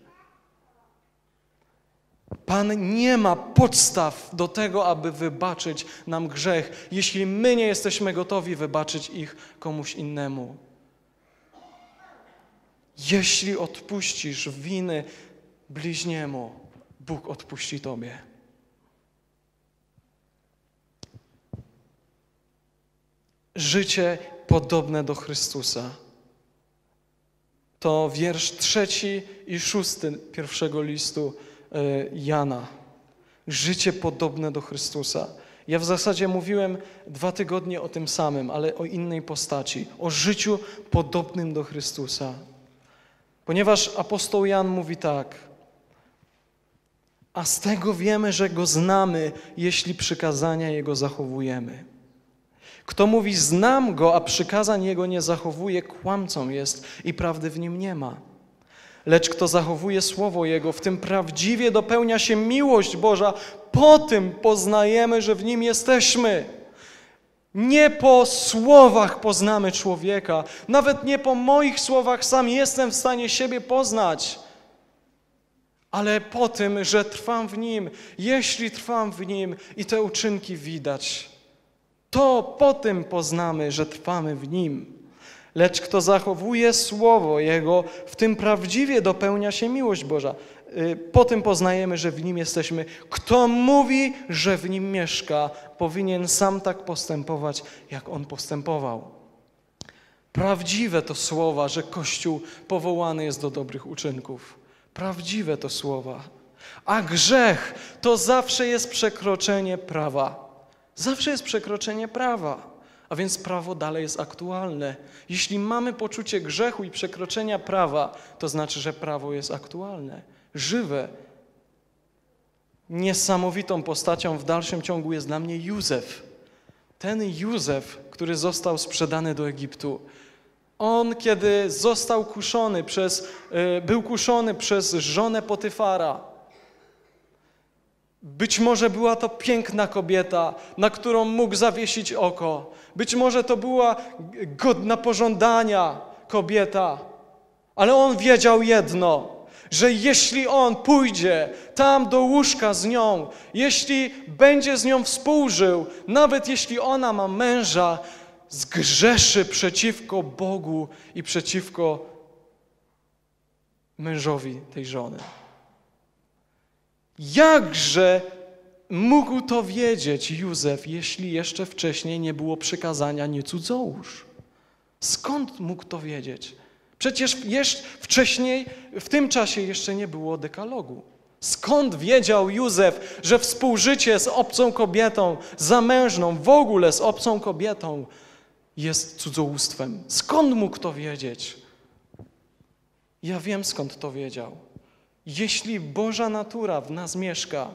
Pan nie ma podstaw do tego, aby wybaczyć nam grzech, jeśli my nie jesteśmy gotowi wybaczyć ich komuś innemu. Jeśli odpuścisz winy bliźniemu, Bóg odpuści Tobie. Życie podobne do Chrystusa. To wiersz trzeci i szósty pierwszego listu Jana. Życie podobne do Chrystusa. Ja w zasadzie mówiłem dwa tygodnie o tym samym, ale o innej postaci, o życiu podobnym do Chrystusa. Ponieważ apostoł Jan mówi tak: a z tego wiemy, że Go znamy, jeśli przykazania Jego zachowujemy. Kto mówi, znam Go, a przykazań Jego nie zachowuje, kłamcą jest i prawdy w nim nie ma. Lecz kto zachowuje Słowo Jego, w tym prawdziwie dopełnia się miłość Boża, po tym poznajemy, że w Nim jesteśmy. Nie po słowach poznamy człowieka, nawet nie po moich słowach sam jestem w stanie siebie poznać ale po tym, że trwam w Nim, jeśli trwam w Nim i te uczynki widać, to po tym poznamy, że trwamy w Nim. Lecz kto zachowuje Słowo Jego, w tym prawdziwie dopełnia się miłość Boża. Y, po tym poznajemy, że w Nim jesteśmy. Kto mówi, że w Nim mieszka, powinien sam tak postępować, jak On postępował. Prawdziwe to słowa, że Kościół powołany jest do dobrych uczynków. Prawdziwe to słowa. A grzech to zawsze jest przekroczenie prawa. Zawsze jest przekroczenie prawa. A więc prawo dalej jest aktualne. Jeśli mamy poczucie grzechu i przekroczenia prawa, to znaczy, że prawo jest aktualne, żywe. Niesamowitą postacią w dalszym ciągu jest dla mnie Józef. Ten Józef, który został sprzedany do Egiptu, on, kiedy został kuszony przez, e, był kuszony przez żonę Potyfara, być może była to piękna kobieta, na którą mógł zawiesić oko. Być może to była godna pożądania kobieta. Ale on wiedział jedno, że jeśli on pójdzie tam do łóżka z nią, jeśli będzie z nią współżył, nawet jeśli ona ma męża, zgrzeszy przeciwko Bogu i przeciwko mężowi tej żony. Jakże mógł to wiedzieć Józef, jeśli jeszcze wcześniej nie było przykazania nie cudzołóż? Skąd mógł to wiedzieć? Przecież jeszcze wcześniej, w tym czasie jeszcze nie było dekalogu. Skąd wiedział Józef, że współżycie z obcą kobietą, zamężną, w ogóle z obcą kobietą jest cudzołóstwem. Skąd mógł to wiedzieć? Ja wiem, skąd to wiedział. Jeśli Boża natura w nas mieszka,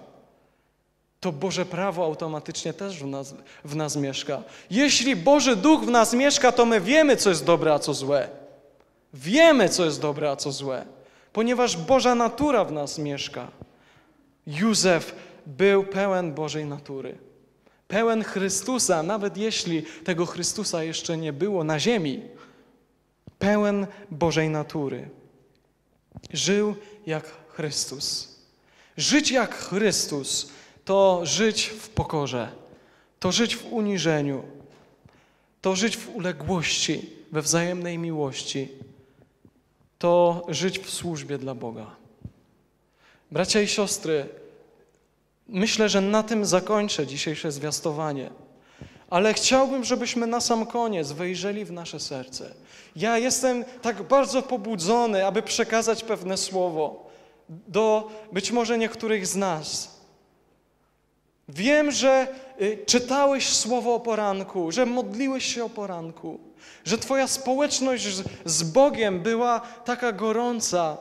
to Boże prawo automatycznie też w nas, w nas mieszka. Jeśli Boży Duch w nas mieszka, to my wiemy, co jest dobre, a co złe. Wiemy, co jest dobre, a co złe, ponieważ Boża natura w nas mieszka. Józef był pełen Bożej natury, pełen Chrystusa, nawet jeśli tego Chrystusa jeszcze nie było na ziemi, pełen Bożej natury. Żył jak Chrystus. Żyć jak Chrystus to żyć w pokorze, to żyć w uniżeniu, to żyć w uległości, we wzajemnej miłości, to żyć w służbie dla Boga. Bracia i siostry, myślę, że na tym zakończę dzisiejsze zwiastowanie. Ale chciałbym, żebyśmy na sam koniec wejrzeli w nasze serce. Ja jestem tak bardzo pobudzony, aby przekazać pewne słowo do być może niektórych z nas. Wiem, że y, czytałeś słowo o poranku, że modliłeś się o poranku, że Twoja społeczność z- Bogiem była taka gorąca,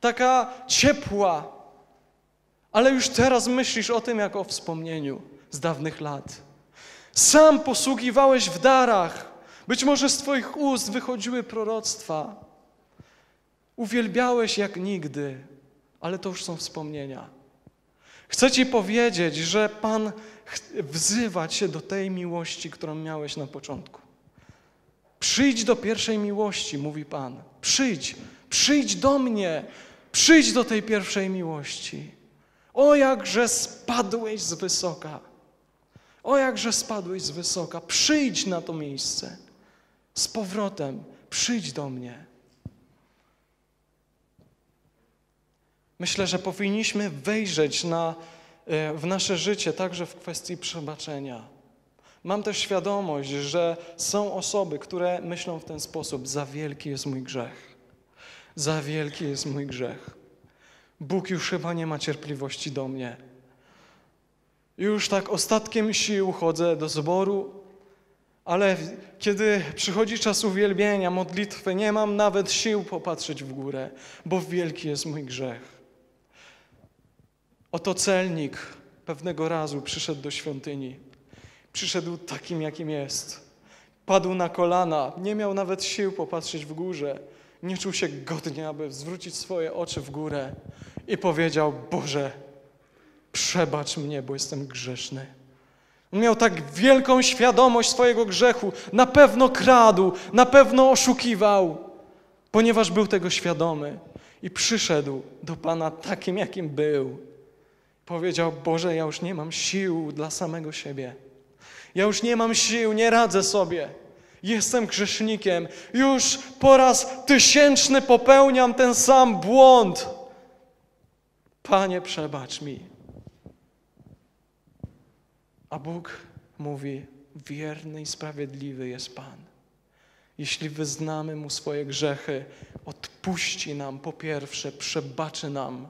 taka ciepła, ale już teraz myślisz o tym jako o wspomnieniu z dawnych lat. Sam posługiwałeś w darach, być może z Twoich ust wychodziły proroctwa. Uwielbiałeś jak nigdy, ale to już są wspomnienia. Chcę Ci powiedzieć, że Pan wzywa Cię do tej miłości, którą miałeś na początku. Przyjdź do pierwszej miłości, mówi Pan. Przyjdź, przyjdź do mnie, przyjdź do tej pierwszej miłości. O jakże spadłeś z wysoka. O jakże spadłeś z wysoka. Przyjdź na to miejsce. Z powrotem, przyjdź do mnie. Myślę, że powinniśmy wejrzeć na, e, w nasze życie także w kwestii przebaczenia. Mam też świadomość, że są osoby, które myślą w ten sposób: za wielki jest mój grzech. Za wielki jest mój grzech. Bóg już chyba nie ma cierpliwości do mnie. Już tak ostatkiem sił chodzę do zboru, ale kiedy przychodzi czas uwielbienia, modlitwy, nie mam nawet sił popatrzeć w górę, bo wielki jest mój grzech. Oto celnik pewnego razu przyszedł do świątyni. Przyszedł takim, jakim jest. Padł na kolana, nie miał nawet sił popatrzeć w górze. Nie czuł się godnie, aby zwrócić swoje oczy w górę i powiedział: Boże, przebacz mnie, bo jestem grzeszny. On miał tak wielką świadomość swojego grzechu. Na pewno kradł, na pewno oszukiwał, ponieważ był tego świadomy. I przyszedł do Pana takim, jakim był. Powiedział: Boże, ja już nie mam sił dla samego siebie. Ja już nie mam sił, nie radzę sobie. Jestem grzesznikiem. Już po raz tysięczny popełniam ten sam błąd. Panie, przebacz mi. A Bóg mówi: Wierny i sprawiedliwy jest Pan. Jeśli wyznamy Mu swoje grzechy, odpuści nam po pierwsze, przebaczy nam,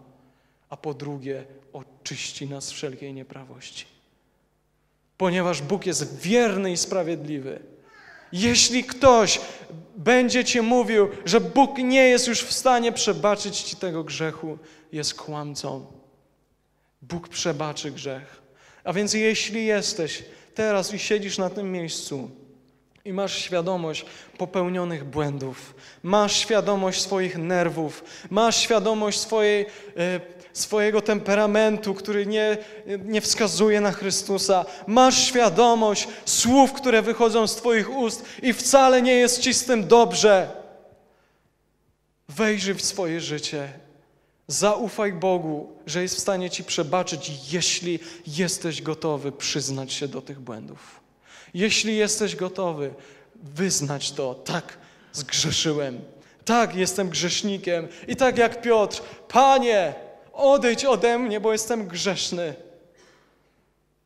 a po drugie, oczyści nas wszelkiej nieprawości. Ponieważ Bóg jest wierny i sprawiedliwy. Jeśli ktoś będzie Ci mówił, że Bóg nie jest już w stanie przebaczyć Ci tego grzechu, jest kłamcą. Bóg przebaczy grzech. A więc jeśli jesteś teraz i siedzisz na tym miejscu i masz świadomość popełnionych błędów, masz świadomość swoich nerwów, masz świadomość swojej, e, swojego temperamentu, który nie, nie wskazuje na Chrystusa, masz świadomość słów, które wychodzą z Twoich ust i wcale nie jest Ci z tym dobrze. Wejrzyj w swoje życie Zaufaj Bogu, że jest w stanie Ci przebaczyć, jeśli jesteś gotowy przyznać się do tych błędów. Jeśli jesteś gotowy wyznać to, tak, zgrzeszyłem, tak, jestem grzesznikiem i tak jak Piotr, Panie, odejdź ode mnie, bo jestem grzeszny.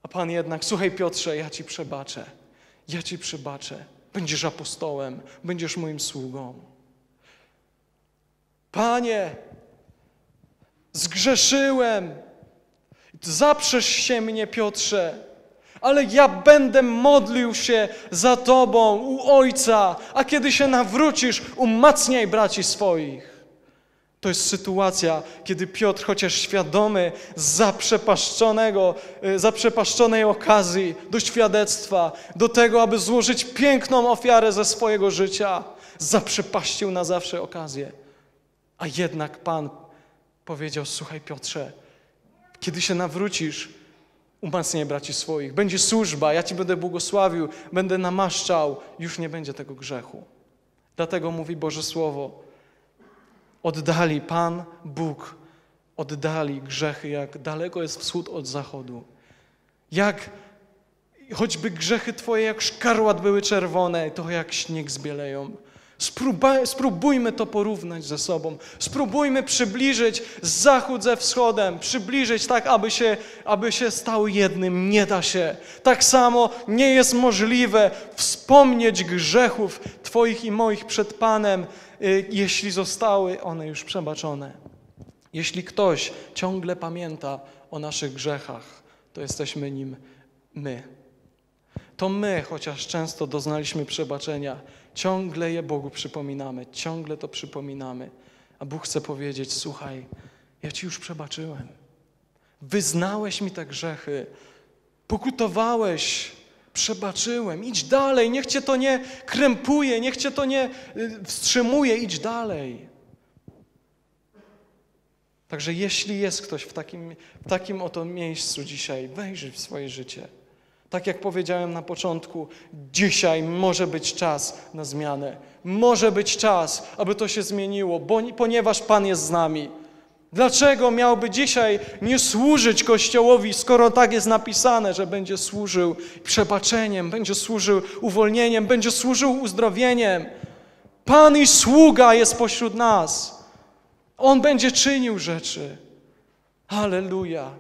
A Pan jednak, słuchaj Piotrze, ja Ci przebaczę, ja Ci przebaczę. Będziesz apostołem, będziesz moim sługą. Panie, Zgrzeszyłem. Zaprzesz się mnie, Piotrze, ale ja będę modlił się za Tobą u Ojca, a kiedy się nawrócisz, umacniaj braci swoich. To jest sytuacja, kiedy Piotr, chociaż świadomy zaprzepaszczonego, y, zaprzepaszczonej okazji do świadectwa, do tego, aby złożyć piękną ofiarę ze swojego życia, zaprzepaścił na zawsze okazję. A jednak Pan powiedział: Słuchaj, Piotrze, kiedy się nawrócisz, umacniaj braci swoich. Będzie służba, ja Ci będę błogosławił, będę namaszczał, już nie będzie tego grzechu. Dlatego mówi Boże Słowo. Oddali Pan, Bóg, oddali grzechy, jak daleko jest wschód od zachodu. Jak choćby grzechy Twoje jak szkarłat były czerwone, to jak śnieg zbieleją. Spróbujmy to porównać ze sobą. Spróbujmy przybliżyć zachód ze wschodem, przybliżyć tak, aby się, aby się stały jednym. Nie da się. Tak samo nie jest możliwe wspomnieć grzechów Twoich i moich przed Panem, y, jeśli zostały one już przebaczone. Jeśli ktoś ciągle pamięta o naszych grzechach, to jesteśmy nim my. To my, chociaż często doznaliśmy przebaczenia, ciągle je Bogu przypominamy, ciągle to przypominamy. A Bóg chce powiedzieć: Słuchaj, ja ci już przebaczyłem. Wyznałeś mi te grzechy, pokutowałeś, przebaczyłem. Idź dalej, niech cię to nie krępuje, niech cię to nie y, wstrzymuje, idź dalej. Także jeśli jest ktoś w takim, w takim oto miejscu dzisiaj, wejrzyj w swoje życie. Tak jak powiedziałem na początku, dzisiaj może być czas na zmianę. Może być czas, aby to się zmieniło, bo, ponieważ Pan jest z nami. Dlaczego miałby dzisiaj nie służyć Kościołowi, skoro tak jest napisane, że będzie służył przebaczeniem, będzie służył uwolnieniem, będzie służył uzdrowieniem? Pan i sługa jest pośród nas. On będzie czynił rzeczy. Halleluja.